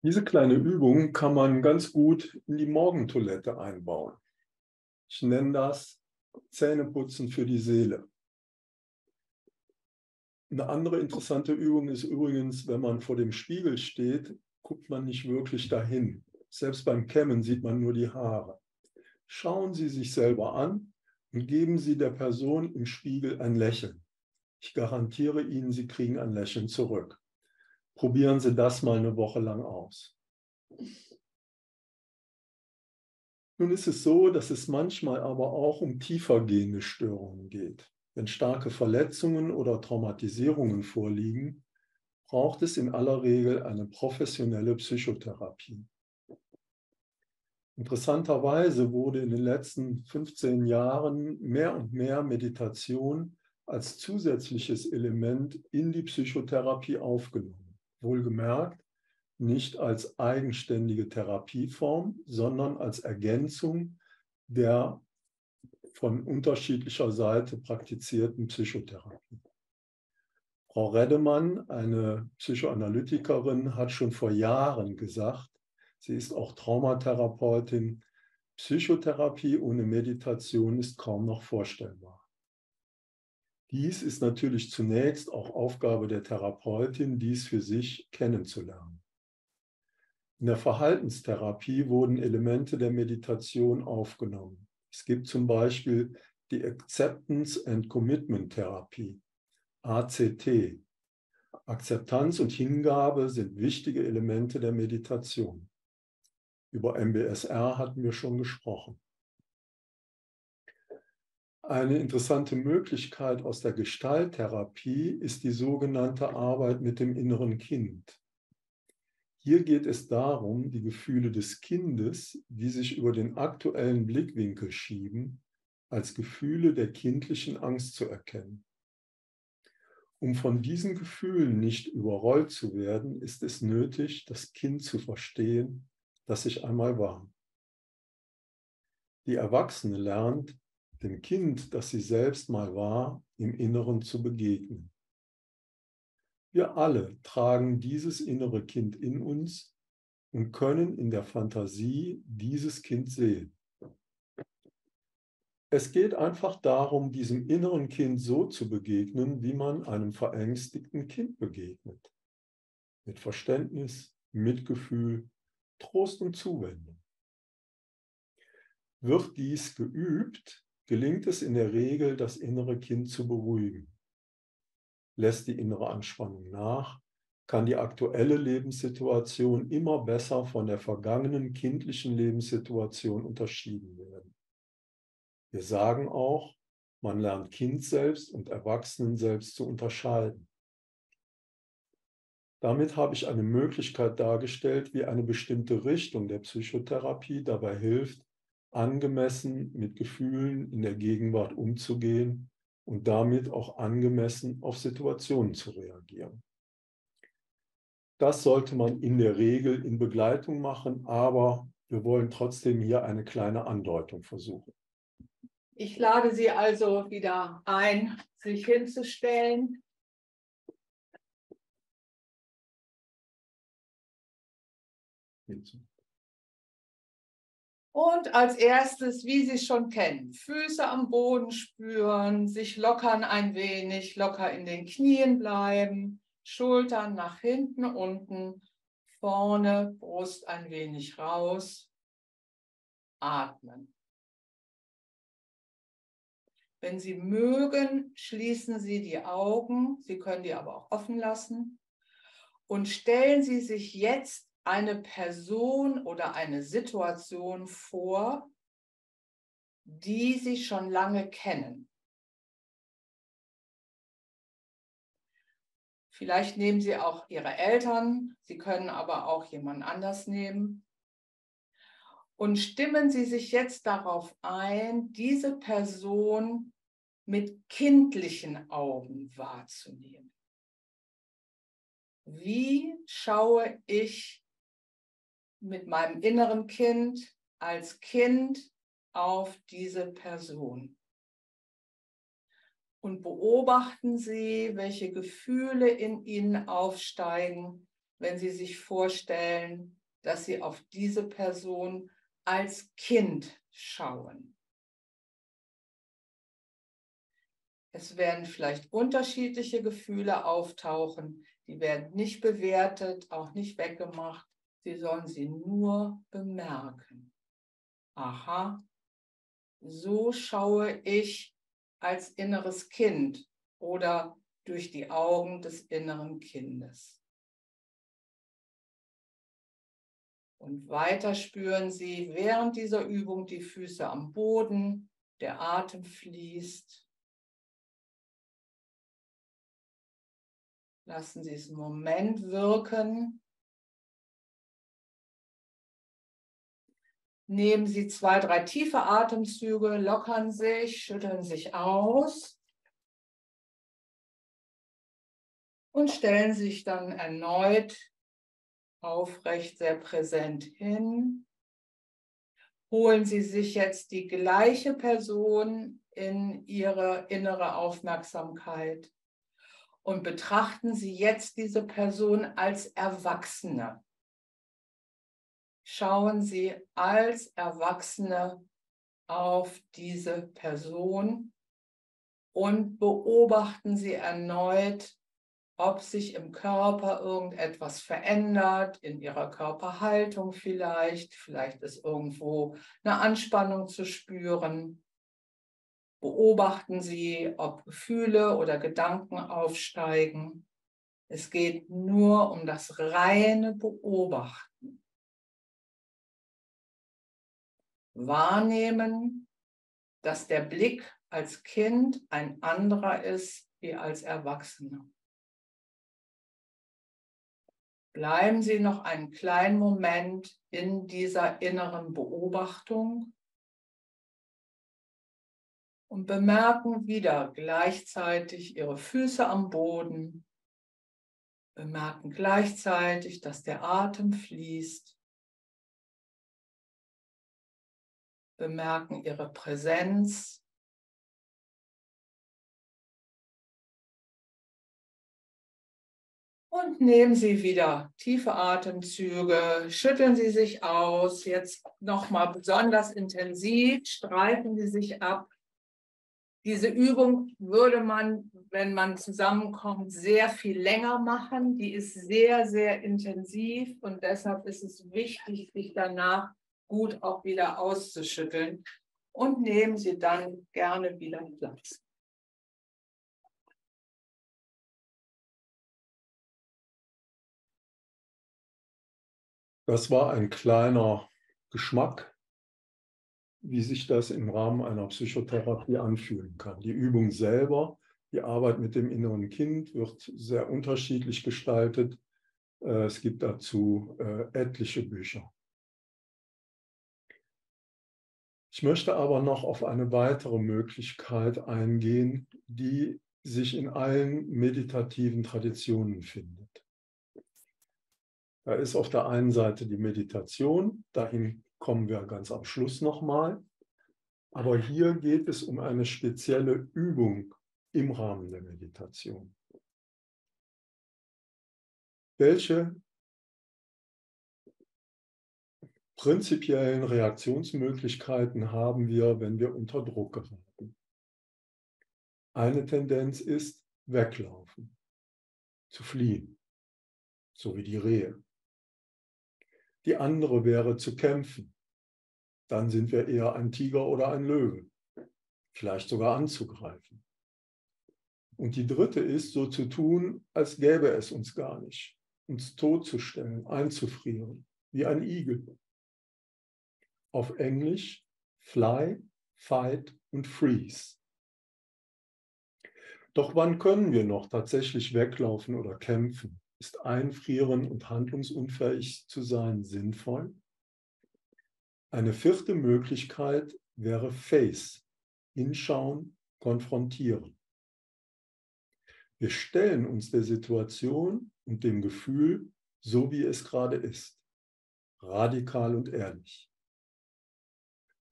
Speaker 2: Diese kleine Übung kann man ganz gut in die Morgentoilette einbauen. Ich nenne das Zähneputzen für die Seele. Eine andere interessante Übung ist übrigens, wenn man vor dem Spiegel steht, guckt man nicht wirklich dahin. Selbst beim Kämmen sieht man nur die Haare. Schauen Sie sich selber an und geben Sie der Person im Spiegel ein Lächeln. Ich garantiere Ihnen, Sie kriegen ein Lächeln zurück. Probieren Sie das mal eine Woche lang aus. Nun ist es so, dass es manchmal aber auch um tiefergehende Störungen geht. Wenn starke Verletzungen oder Traumatisierungen vorliegen, braucht es in aller Regel eine professionelle Psychotherapie. Interessanterweise wurde in den letzten 15 Jahren mehr und mehr Meditation als zusätzliches Element in die Psychotherapie aufgenommen. Wohlgemerkt, nicht als eigenständige Therapieform, sondern als Ergänzung der von unterschiedlicher Seite praktizierten Psychotherapie. Frau Reddemann, eine Psychoanalytikerin, hat schon vor Jahren gesagt, sie ist auch Traumatherapeutin, Psychotherapie ohne Meditation ist kaum noch vorstellbar. Dies ist natürlich zunächst auch Aufgabe der Therapeutin, dies für sich kennenzulernen. In der Verhaltenstherapie wurden Elemente der Meditation aufgenommen. Es gibt zum Beispiel die Acceptance and Commitment Therapie, ACT. Akzeptanz und Hingabe sind wichtige Elemente der Meditation. Über MBSR hatten wir schon gesprochen. Eine interessante Möglichkeit aus der Gestalttherapie ist die sogenannte Arbeit mit dem inneren Kind. Hier geht es darum, die Gefühle des Kindes, die sich über den aktuellen Blickwinkel schieben, als Gefühle der kindlichen Angst zu erkennen. Um von diesen Gefühlen nicht überrollt zu werden, ist es nötig, das Kind zu verstehen, das ich einmal war. Die Erwachsene lernt, dem Kind, das sie selbst mal war, im Inneren zu begegnen. Wir alle tragen dieses innere Kind in uns und können in der Fantasie dieses Kind sehen. Es geht einfach darum, diesem inneren Kind so zu begegnen, wie man einem verängstigten Kind begegnet. Mit Verständnis, Mitgefühl, Trost und Zuwendung. Wird dies geübt, gelingt es in der Regel, das innere Kind zu beruhigen lässt die innere Anspannung nach, kann die aktuelle Lebenssituation immer besser von der vergangenen kindlichen Lebenssituation unterschieden werden. Wir sagen auch, man lernt Kind selbst und Erwachsenen selbst zu unterscheiden. Damit habe ich eine Möglichkeit dargestellt, wie eine bestimmte Richtung der Psychotherapie dabei hilft, angemessen mit Gefühlen in der Gegenwart umzugehen und damit auch angemessen auf Situationen zu reagieren. Das sollte man in der Regel in Begleitung machen, aber wir wollen trotzdem hier eine kleine Andeutung versuchen.
Speaker 1: Ich lade Sie also wieder ein, sich hinzustellen. Hinzu. Und als erstes, wie Sie schon kennen, Füße am Boden spüren, sich lockern ein wenig, locker in den Knien bleiben, Schultern nach hinten, unten, vorne, Brust ein wenig raus, atmen. Wenn Sie mögen, schließen Sie die Augen, Sie können die aber auch offen lassen und stellen Sie sich jetzt eine Person oder eine Situation vor, die Sie schon lange kennen. Vielleicht nehmen Sie auch Ihre Eltern, Sie können aber auch jemand anders nehmen. Und stimmen Sie sich jetzt darauf ein, diese Person mit kindlichen Augen wahrzunehmen. Wie schaue ich mit meinem inneren Kind als Kind auf diese Person. Und beobachten Sie, welche Gefühle in Ihnen aufsteigen, wenn Sie sich vorstellen, dass Sie auf diese Person als Kind schauen. Es werden vielleicht unterschiedliche Gefühle auftauchen, die werden nicht bewertet, auch nicht weggemacht. Sie sollen sie nur bemerken. Aha, so schaue ich als inneres Kind oder durch die Augen des inneren Kindes. Und weiter spüren Sie während dieser Übung die Füße am Boden, der Atem fließt. Lassen Sie es einen Moment wirken. Nehmen Sie zwei, drei tiefe Atemzüge, lockern sich, schütteln sich aus und stellen sich dann erneut aufrecht, sehr präsent hin. Holen Sie sich jetzt die gleiche Person in Ihre innere Aufmerksamkeit und betrachten Sie jetzt diese Person als Erwachsene schauen Sie als Erwachsene auf diese Person und beobachten Sie erneut, ob sich im Körper irgendetwas verändert, in Ihrer Körperhaltung vielleicht, vielleicht ist irgendwo eine Anspannung zu spüren. Beobachten Sie, ob Gefühle oder Gedanken aufsteigen. Es geht nur um das reine Beobachten. Wahrnehmen, dass der Blick als Kind ein anderer ist wie als Erwachsener. Bleiben Sie noch einen kleinen Moment in dieser inneren Beobachtung und bemerken wieder gleichzeitig Ihre Füße am Boden. Bemerken gleichzeitig, dass der Atem fließt. Bemerken ihre Präsenz. Und nehmen Sie wieder tiefe Atemzüge, schütteln Sie sich aus, jetzt nochmal besonders intensiv, streifen Sie sich ab. Diese Übung würde man, wenn man zusammenkommt, sehr viel länger machen. Die ist sehr, sehr intensiv und deshalb ist es wichtig, sich danach gut auch wieder auszuschütteln und nehmen Sie dann gerne wieder Platz.
Speaker 2: Das war ein kleiner Geschmack, wie sich das im Rahmen einer Psychotherapie anfühlen kann. Die Übung selber, die Arbeit mit dem inneren Kind wird sehr unterschiedlich gestaltet. Äh, es gibt dazu äh, etliche Bücher. Ich möchte aber noch auf eine weitere Möglichkeit eingehen, die sich in allen meditativen Traditionen findet. Da ist auf der einen Seite die Meditation, dahin kommen wir ganz am Schluss nochmal. Aber hier geht es um eine spezielle Übung im Rahmen der Meditation. Welche prinzipiellen Reaktionsmöglichkeiten haben wir, wenn wir unter Druck geraten. Eine Tendenz ist weglaufen, zu fliehen, so wie die Rehe. Die andere wäre zu kämpfen. Dann sind wir eher ein Tiger oder ein Löwe, vielleicht sogar anzugreifen. Und die dritte ist, so zu tun, als gäbe es uns gar nicht, uns totzustellen, einzufrieren, wie ein Igel auf Englisch Fly, Fight und Freeze. Doch wann können wir noch tatsächlich weglaufen oder kämpfen? Ist einfrieren und handlungsunfähig zu sein sinnvoll? Eine vierte Möglichkeit wäre Face, hinschauen, konfrontieren. Wir stellen uns der Situation und dem Gefühl so, wie es gerade ist, radikal und ehrlich.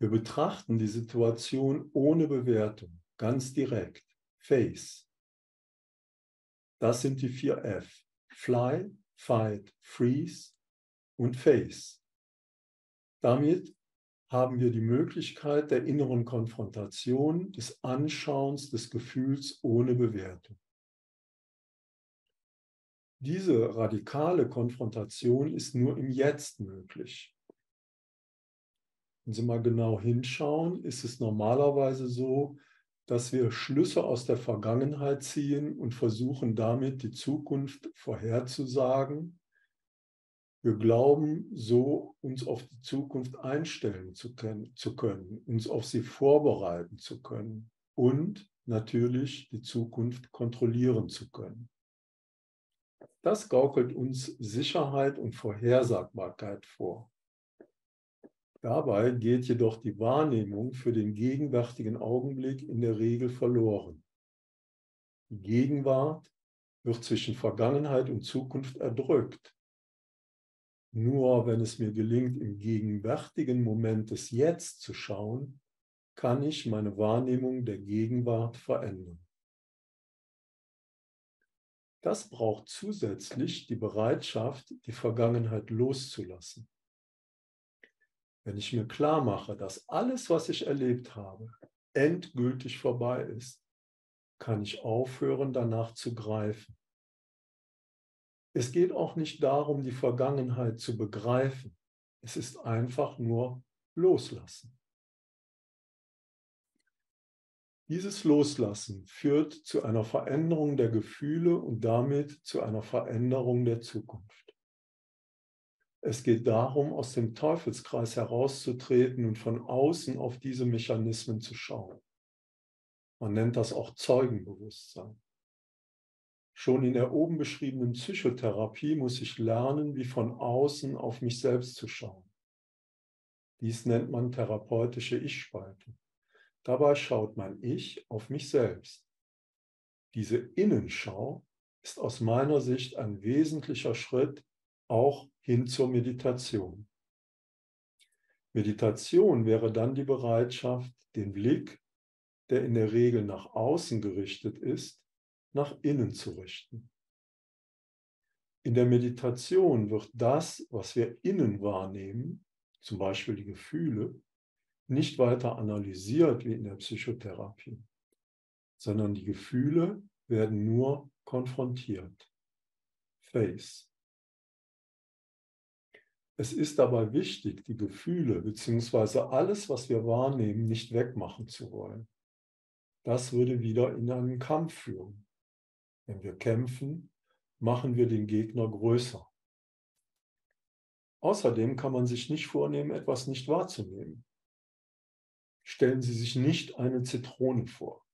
Speaker 2: Wir betrachten die Situation ohne Bewertung, ganz direkt. Face. Das sind die vier F. Fly, Fight, Freeze und Face. Damit haben wir die Möglichkeit der inneren Konfrontation, des Anschauens des Gefühls ohne Bewertung. Diese radikale Konfrontation ist nur im Jetzt möglich. Wenn Sie mal genau hinschauen, ist es normalerweise so, dass wir Schlüsse aus der Vergangenheit ziehen und versuchen damit die Zukunft vorherzusagen. Wir glauben, so uns auf die Zukunft einstellen zu können, uns auf sie vorbereiten zu können und natürlich die Zukunft kontrollieren zu können. Das gaukelt uns Sicherheit und Vorhersagbarkeit vor. Dabei geht jedoch die Wahrnehmung für den gegenwärtigen Augenblick in der Regel verloren. Die Gegenwart wird zwischen Vergangenheit und Zukunft erdrückt. Nur wenn es mir gelingt, im gegenwärtigen Moment des Jetzt zu schauen, kann ich meine Wahrnehmung der Gegenwart verändern. Das braucht zusätzlich die Bereitschaft, die Vergangenheit loszulassen. Wenn ich mir klar mache, dass alles, was ich erlebt habe, endgültig vorbei ist, kann ich aufhören, danach zu greifen. Es geht auch nicht darum, die Vergangenheit zu begreifen. Es ist einfach nur loslassen. Dieses Loslassen führt zu einer Veränderung der Gefühle und damit zu einer Veränderung der Zukunft. Es geht darum, aus dem Teufelskreis herauszutreten und von außen auf diese Mechanismen zu schauen. Man nennt das auch Zeugenbewusstsein. Schon in der oben beschriebenen Psychotherapie muss ich lernen, wie von außen auf mich selbst zu schauen. Dies nennt man therapeutische Ich-Spaltung. Dabei schaut mein Ich auf mich selbst. Diese Innenschau ist aus meiner Sicht ein wesentlicher Schritt auch hin zur Meditation. Meditation wäre dann die Bereitschaft, den Blick, der in der Regel nach außen gerichtet ist, nach innen zu richten. In der Meditation wird das, was wir innen wahrnehmen, zum Beispiel die Gefühle, nicht weiter analysiert wie in der Psychotherapie, sondern die Gefühle werden nur konfrontiert. Face. Es ist dabei wichtig, die Gefühle bzw. alles, was wir wahrnehmen, nicht wegmachen zu wollen. Das würde wieder in einen Kampf führen. Wenn wir kämpfen, machen wir den Gegner größer. Außerdem kann man sich nicht vornehmen, etwas nicht wahrzunehmen stellen Sie sich nicht eine Zitrone vor.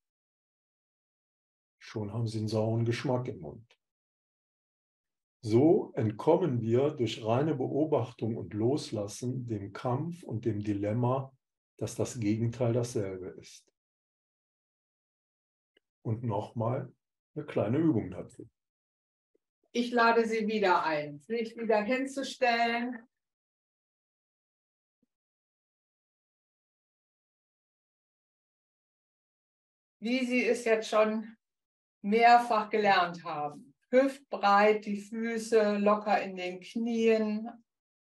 Speaker 2: Schon haben Sie einen sauren Geschmack im Mund. So entkommen wir durch reine Beobachtung und Loslassen dem Kampf und dem Dilemma, dass das Gegenteil dasselbe ist. Und nochmal eine kleine Übung dazu.
Speaker 1: Ich lade Sie wieder ein, sich wieder hinzustellen, wie Sie es jetzt schon mehrfach gelernt haben. Hüftbreit, die Füße locker in den Knien,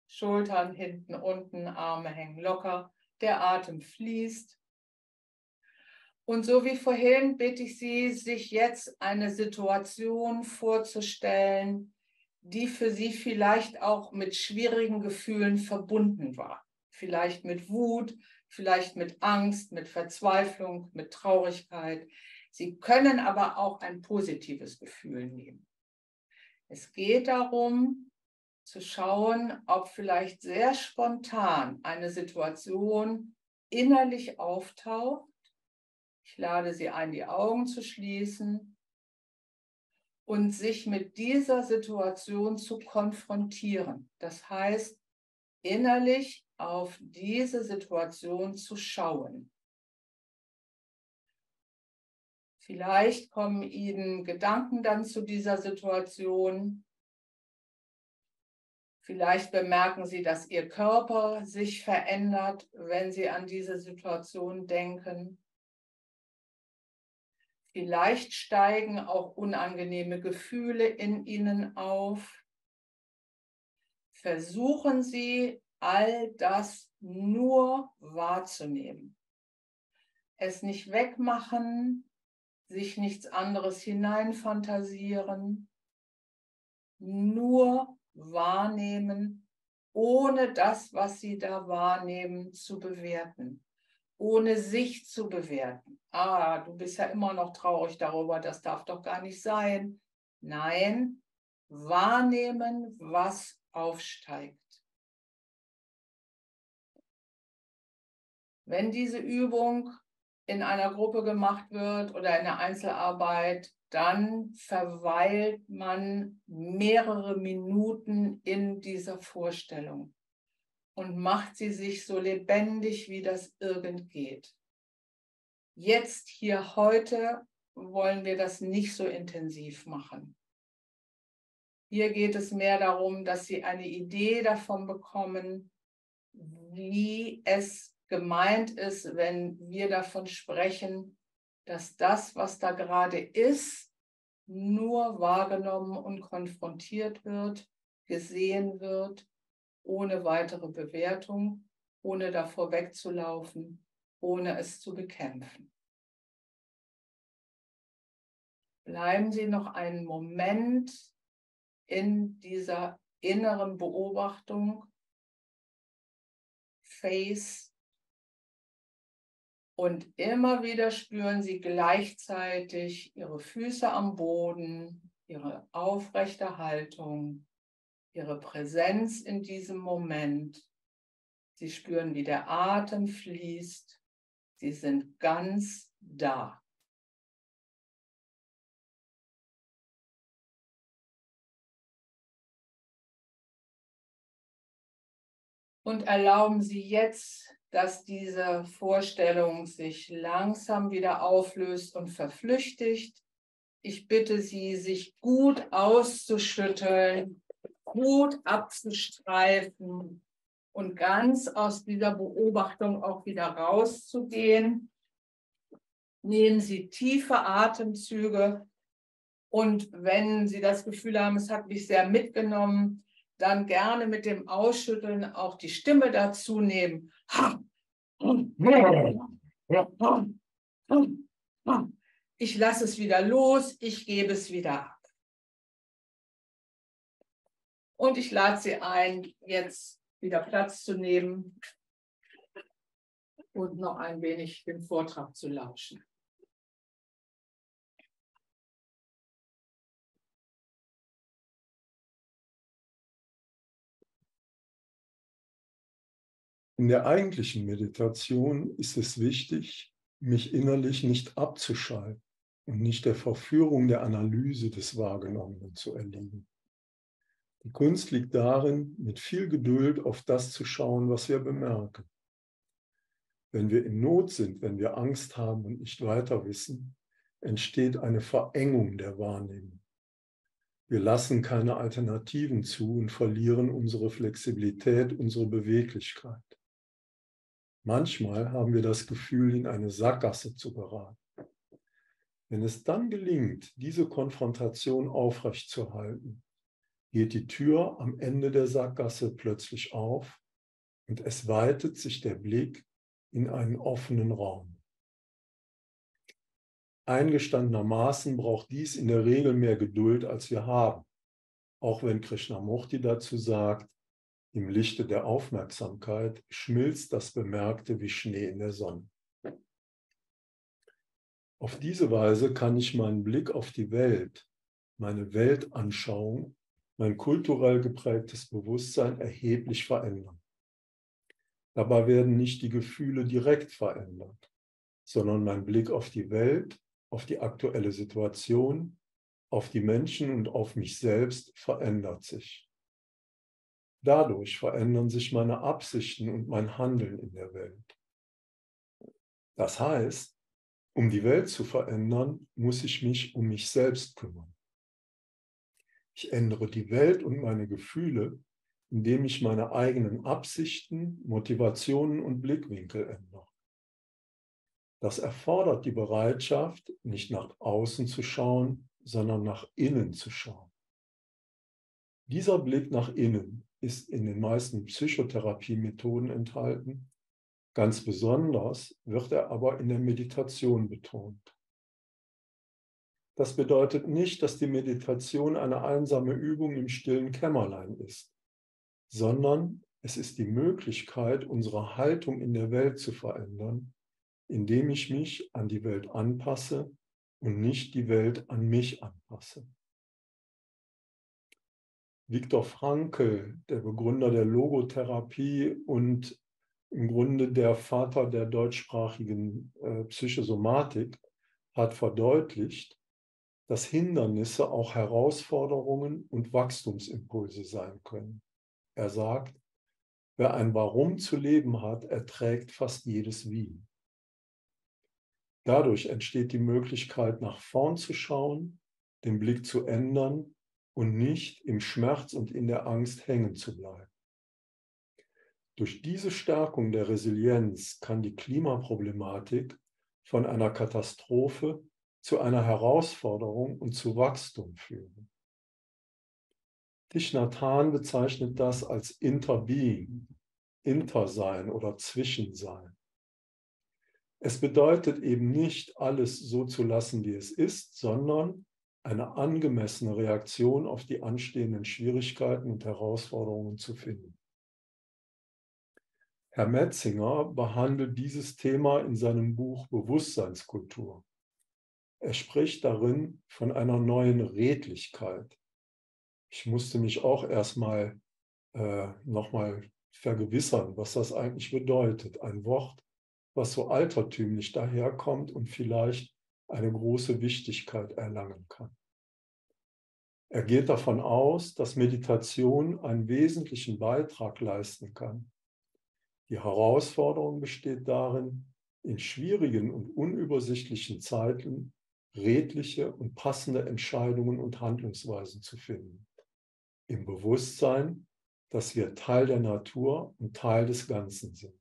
Speaker 1: Schultern hinten unten, Arme hängen locker, der Atem fließt. Und so wie vorhin bitte ich Sie, sich jetzt eine Situation vorzustellen, die für Sie vielleicht auch mit schwierigen Gefühlen verbunden war. Vielleicht mit Wut, vielleicht mit Angst, mit Verzweiflung, mit Traurigkeit. Sie können aber auch ein positives Gefühl nehmen. Es geht darum, zu schauen, ob vielleicht sehr spontan eine Situation innerlich auftaucht. Ich lade Sie ein, die Augen zu schließen und sich mit dieser Situation zu konfrontieren. Das heißt, innerlich auf diese Situation zu schauen. Vielleicht kommen Ihnen Gedanken dann zu dieser Situation. Vielleicht bemerken Sie, dass Ihr Körper sich verändert, wenn Sie an diese Situation denken. Vielleicht steigen auch unangenehme Gefühle in Ihnen auf. Versuchen Sie all das nur wahrzunehmen. Es nicht wegmachen, sich nichts anderes hineinfantasieren, nur wahrnehmen, ohne das, was Sie da wahrnehmen, zu bewerten, ohne sich zu bewerten. Ah, du bist ja immer noch traurig darüber, das darf doch gar nicht sein. Nein, wahrnehmen, was aufsteigt. Wenn diese Übung in einer Gruppe gemacht wird oder in der Einzelarbeit, dann verweilt man mehrere Minuten in dieser Vorstellung. und macht sie sich so lebendig, wie das irgend geht. Jetzt, hier, heute wollen wir das nicht so intensiv machen. Hier geht es mehr darum, dass Sie eine Idee davon bekommen, wie es gemeint ist, wenn wir davon sprechen, dass das, was da gerade ist, nur wahrgenommen und konfrontiert wird, gesehen wird, ohne weitere Bewertung, ohne davor wegzulaufen, ohne es zu bekämpfen. Bleiben Sie noch einen Moment in dieser inneren Beobachtung, Face, und immer wieder spüren Sie gleichzeitig Ihre Füße am Boden, Ihre aufrechte Haltung, Ihre Präsenz in diesem Moment. Sie spüren, wie der Atem fließt. Sie sind ganz da. Und erlauben Sie jetzt dass diese Vorstellung sich langsam wieder auflöst und verflüchtigt. Ich bitte Sie, sich gut auszuschütteln, gut abzustreifen und ganz aus dieser Beobachtung auch wieder rauszugehen. Nehmen Sie tiefe Atemzüge und wenn Sie das Gefühl haben, es hat mich sehr mitgenommen, dann gerne mit dem Ausschütteln auch die Stimme dazu nehmen. Ich lasse es wieder los, ich gebe es wieder ab. Und ich lade Sie ein, jetzt wieder Platz zu nehmen und noch ein wenig dem Vortrag zu lauschen.
Speaker 2: In der eigentlichen Meditation ist es wichtig, mich innerlich nicht abzuschalten und nicht der Verführung der Analyse des Wahrgenommenen zu erliegen. Die Kunst liegt darin, mit viel Geduld auf das zu schauen, was wir bemerken. Wenn wir in Not sind, wenn wir Angst haben und nicht weiter wissen, entsteht eine Verengung der Wahrnehmung. Wir lassen keine Alternativen zu und verlieren unsere Flexibilität, unsere Beweglichkeit. Manchmal haben wir das Gefühl, in eine Sackgasse zu geraten. Wenn es dann gelingt, diese Konfrontation aufrechtzuerhalten, geht die Tür am Ende der Sackgasse plötzlich auf und es weitet sich der Blick in einen offenen Raum. Eingestandenermaßen braucht dies in der Regel mehr Geduld, als wir haben. Auch wenn Krishnamurti dazu sagt, im Lichte der Aufmerksamkeit schmilzt das Bemerkte wie Schnee in der Sonne. Auf diese Weise kann ich meinen Blick auf die Welt, meine Weltanschauung, mein kulturell geprägtes Bewusstsein erheblich verändern. Dabei werden nicht die Gefühle direkt verändert, sondern mein Blick auf die Welt, auf die aktuelle Situation, auf die Menschen und auf mich selbst verändert sich. Dadurch verändern sich meine Absichten und mein Handeln in der Welt. Das heißt, um die Welt zu verändern, muss ich mich um mich selbst kümmern. Ich ändere die Welt und meine Gefühle, indem ich meine eigenen Absichten, Motivationen und Blickwinkel ändere. Das erfordert die Bereitschaft, nicht nach außen zu schauen, sondern nach innen zu schauen. Dieser Blick nach innen ist in den meisten Psychotherapiemethoden enthalten. Ganz besonders wird er aber in der Meditation betont. Das bedeutet nicht, dass die Meditation eine einsame Übung im stillen Kämmerlein ist, sondern es ist die Möglichkeit, unsere Haltung in der Welt zu verändern, indem ich mich an die Welt anpasse und nicht die Welt an mich anpasse. Viktor Frankl, der Begründer der Logotherapie und im Grunde der Vater der deutschsprachigen äh, Psychosomatik, hat verdeutlicht, dass Hindernisse auch Herausforderungen und Wachstumsimpulse sein können. Er sagt, Wer ein Warum zu leben hat, erträgt fast jedes Wie. Dadurch entsteht die Möglichkeit, nach vorn zu schauen, den Blick zu ändern und nicht im Schmerz und in der Angst hängen zu bleiben. Durch diese Stärkung der Resilienz kann die Klimaproblematik von einer Katastrophe zu einer Herausforderung und zu Wachstum führen. Thich Nhat bezeichnet das als Interbeing, Intersein oder Zwischensein. Es bedeutet eben nicht, alles so zu lassen, wie es ist, sondern eine angemessene Reaktion auf die anstehenden Schwierigkeiten und Herausforderungen zu finden. Herr Metzinger behandelt dieses Thema in seinem Buch Bewusstseinskultur. Er spricht darin von einer neuen Redlichkeit. Ich musste mich auch erstmal äh, nochmal vergewissern, was das eigentlich bedeutet. Ein Wort, was so altertümlich daherkommt und vielleicht eine große Wichtigkeit erlangen kann. Er geht davon aus, dass Meditation einen wesentlichen Beitrag leisten kann. Die Herausforderung besteht darin, in schwierigen und unübersichtlichen Zeiten redliche und passende Entscheidungen und Handlungsweisen zu finden. Im Bewusstsein, dass wir Teil der Natur und Teil des Ganzen sind.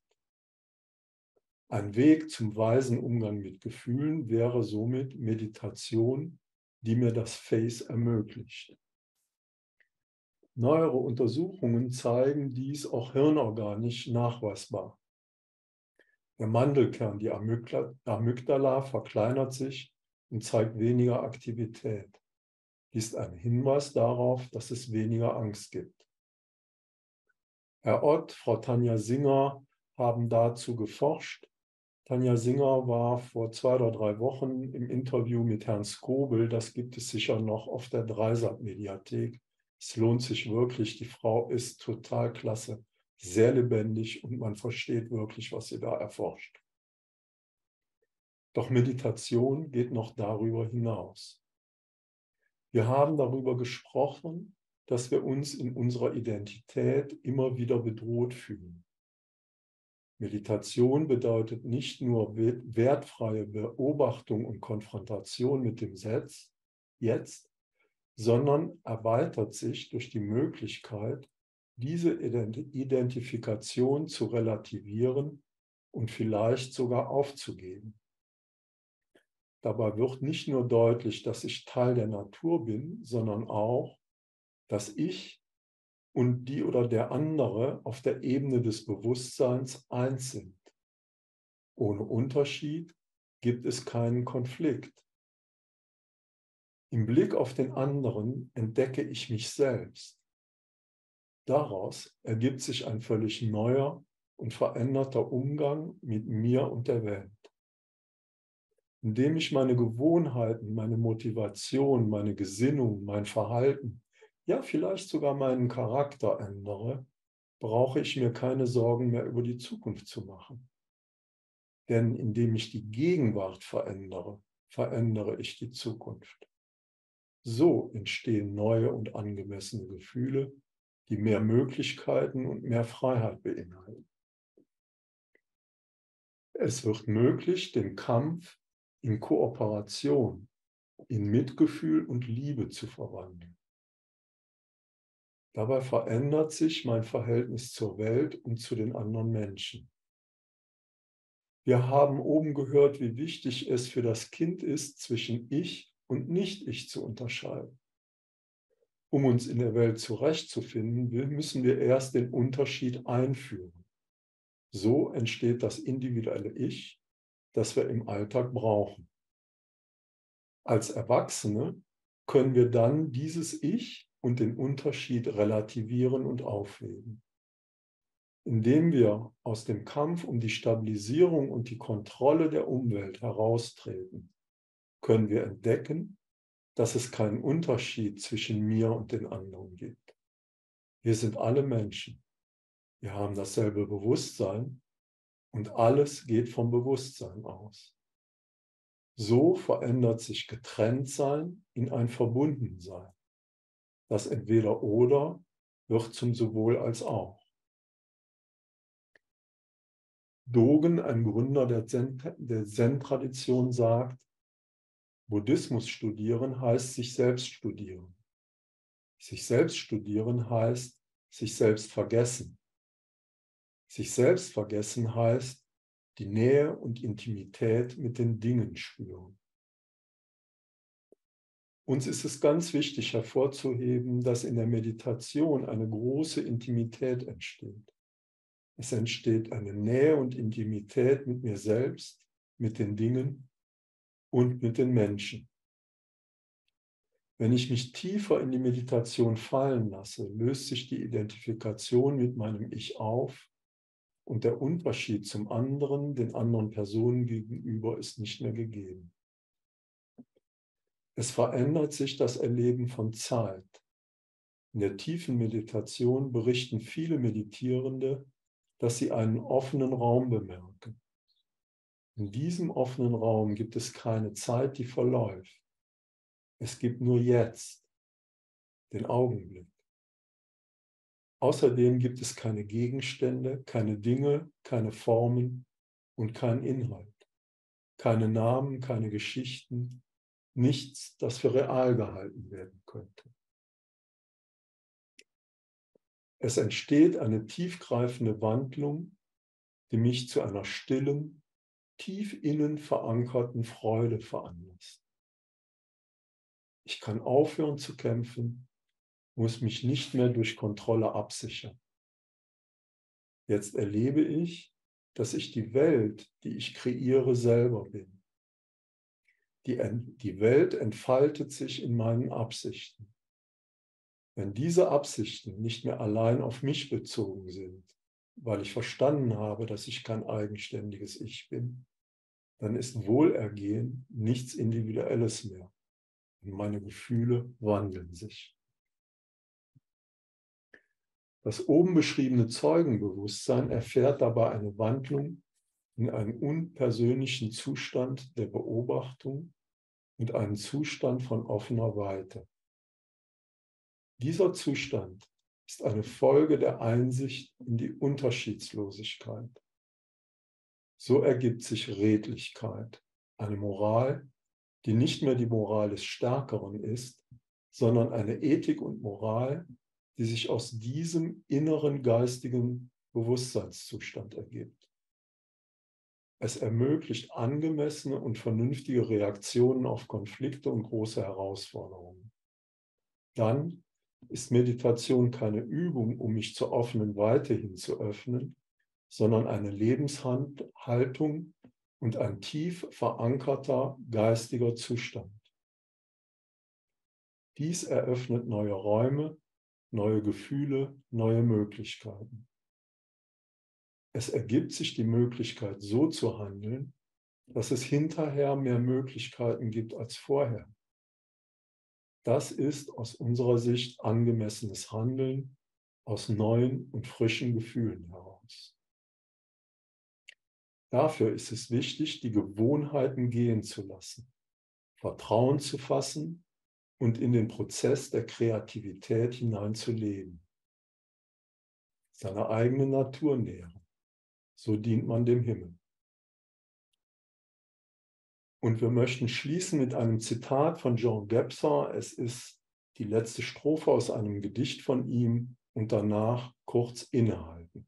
Speaker 2: Ein Weg zum weisen Umgang mit Gefühlen wäre somit Meditation, die mir das Face ermöglicht. Neuere Untersuchungen zeigen dies auch hirnorganisch nachweisbar. Der Mandelkern, die Amygdala, verkleinert sich und zeigt weniger Aktivität. Dies ist ein Hinweis darauf, dass es weniger Angst gibt. Herr Ott, Frau Tanja Singer haben dazu geforscht Tanja Singer war vor zwei oder drei Wochen im Interview mit Herrn Skobel. Das gibt es sicher noch auf der Dreisat-Mediathek. Es lohnt sich wirklich. Die Frau ist total klasse, sehr lebendig und man versteht wirklich, was sie da erforscht. Doch Meditation geht noch darüber hinaus. Wir haben darüber gesprochen, dass wir uns in unserer Identität immer wieder bedroht fühlen. Meditation bedeutet nicht nur wertfreie Beobachtung und Konfrontation mit dem Setz, jetzt, sondern erweitert sich durch die Möglichkeit, diese Identifikation zu relativieren und vielleicht sogar aufzugeben. Dabei wird nicht nur deutlich, dass ich Teil der Natur bin, sondern auch, dass ich und die oder der andere auf der Ebene des Bewusstseins eins sind. Ohne Unterschied gibt es keinen Konflikt. Im Blick auf den anderen entdecke ich mich selbst. Daraus ergibt sich ein völlig neuer und veränderter Umgang mit mir und der Welt. Indem ich meine Gewohnheiten, meine Motivation, meine Gesinnung, mein Verhalten ja vielleicht sogar meinen Charakter ändere, brauche ich mir keine Sorgen mehr über die Zukunft zu machen. Denn indem ich die Gegenwart verändere, verändere ich die Zukunft. So entstehen neue und angemessene Gefühle, die mehr Möglichkeiten und mehr Freiheit beinhalten. Es wird möglich, den Kampf in Kooperation, in Mitgefühl und Liebe zu verwandeln. Dabei verändert sich mein Verhältnis zur Welt und zu den anderen Menschen. Wir haben oben gehört, wie wichtig es für das Kind ist, zwischen Ich und Nicht-Ich zu unterscheiden. Um uns in der Welt zurechtzufinden, müssen wir erst den Unterschied einführen. So entsteht das individuelle Ich, das wir im Alltag brauchen. Als Erwachsene können wir dann dieses Ich und den Unterschied relativieren und aufheben. Indem wir aus dem Kampf um die Stabilisierung und die Kontrolle der Umwelt heraustreten, können wir entdecken, dass es keinen Unterschied zwischen mir und den anderen gibt. Wir sind alle Menschen. Wir haben dasselbe Bewusstsein und alles geht vom Bewusstsein aus. So verändert sich Getrenntsein in ein Verbundensein. Das entweder oder wird zum sowohl als auch. Dogen, ein Gründer der Zen-Tradition, sagt, Buddhismus studieren heißt sich selbst studieren. Sich selbst studieren heißt sich selbst vergessen. Sich selbst vergessen heißt die Nähe und Intimität mit den Dingen spüren. Uns ist es ganz wichtig hervorzuheben, dass in der Meditation eine große Intimität entsteht. Es entsteht eine Nähe und Intimität mit mir selbst, mit den Dingen und mit den Menschen. Wenn ich mich tiefer in die Meditation fallen lasse, löst sich die Identifikation mit meinem Ich auf und der Unterschied zum anderen, den anderen Personen gegenüber, ist nicht mehr gegeben. Es verändert sich das Erleben von Zeit. In der tiefen Meditation berichten viele Meditierende, dass sie einen offenen Raum bemerken. In diesem offenen Raum gibt es keine Zeit, die verläuft. Es gibt nur jetzt, den Augenblick. Außerdem gibt es keine Gegenstände, keine Dinge, keine Formen und keinen Inhalt. Keine Namen, keine Geschichten, nichts, das für real gehalten werden könnte. Es entsteht eine tiefgreifende Wandlung, die mich zu einer stillen, tief innen verankerten Freude veranlasst. Ich kann aufhören zu kämpfen, muss mich nicht mehr durch Kontrolle absichern. Jetzt erlebe ich, dass ich die Welt, die ich kreiere, selber bin. Die, die Welt entfaltet sich in meinen Absichten. Wenn diese Absichten nicht mehr allein auf mich bezogen sind, weil ich verstanden habe, dass ich kein eigenständiges Ich bin, dann ist Wohlergehen nichts Individuelles mehr. Und meine Gefühle wandeln sich. Das oben beschriebene Zeugenbewusstsein erfährt dabei eine Wandlung in einen unpersönlichen Zustand der Beobachtung und einen Zustand von offener Weite. Dieser Zustand ist eine Folge der Einsicht in die Unterschiedslosigkeit. So ergibt sich Redlichkeit, eine Moral, die nicht mehr die Moral des Stärkeren ist, sondern eine Ethik und Moral, die sich aus diesem inneren geistigen Bewusstseinszustand ergibt. Es ermöglicht angemessene und vernünftige Reaktionen auf Konflikte und große Herausforderungen. Dann ist Meditation keine Übung, um mich zur offenen Weite hin zu öffnen, sondern eine Lebenshaltung und ein tief verankerter geistiger Zustand. Dies eröffnet neue Räume, neue Gefühle, neue Möglichkeiten. Es ergibt sich die Möglichkeit, so zu handeln, dass es hinterher mehr Möglichkeiten gibt als vorher. Das ist aus unserer Sicht angemessenes Handeln aus neuen und frischen Gefühlen heraus. Dafür ist es wichtig, die Gewohnheiten gehen zu lassen, Vertrauen zu fassen und in den Prozess der Kreativität hineinzuleben. Seine eigene Natur nähren. So dient man dem Himmel. Und wir möchten schließen mit einem Zitat von Jean Gebser. Es ist die letzte Strophe aus einem Gedicht von ihm und danach kurz innehalten.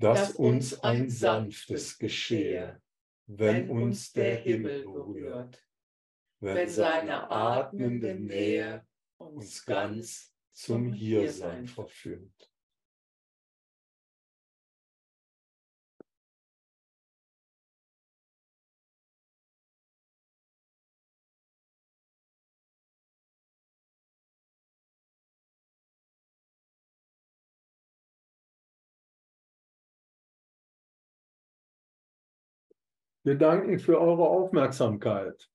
Speaker 2: Dass uns ein sanftes geschehe, wenn uns der Himmel berührt, wenn seine atmende Nähe uns ganz zum Hiersein verführt. Wir danken für eure Aufmerksamkeit.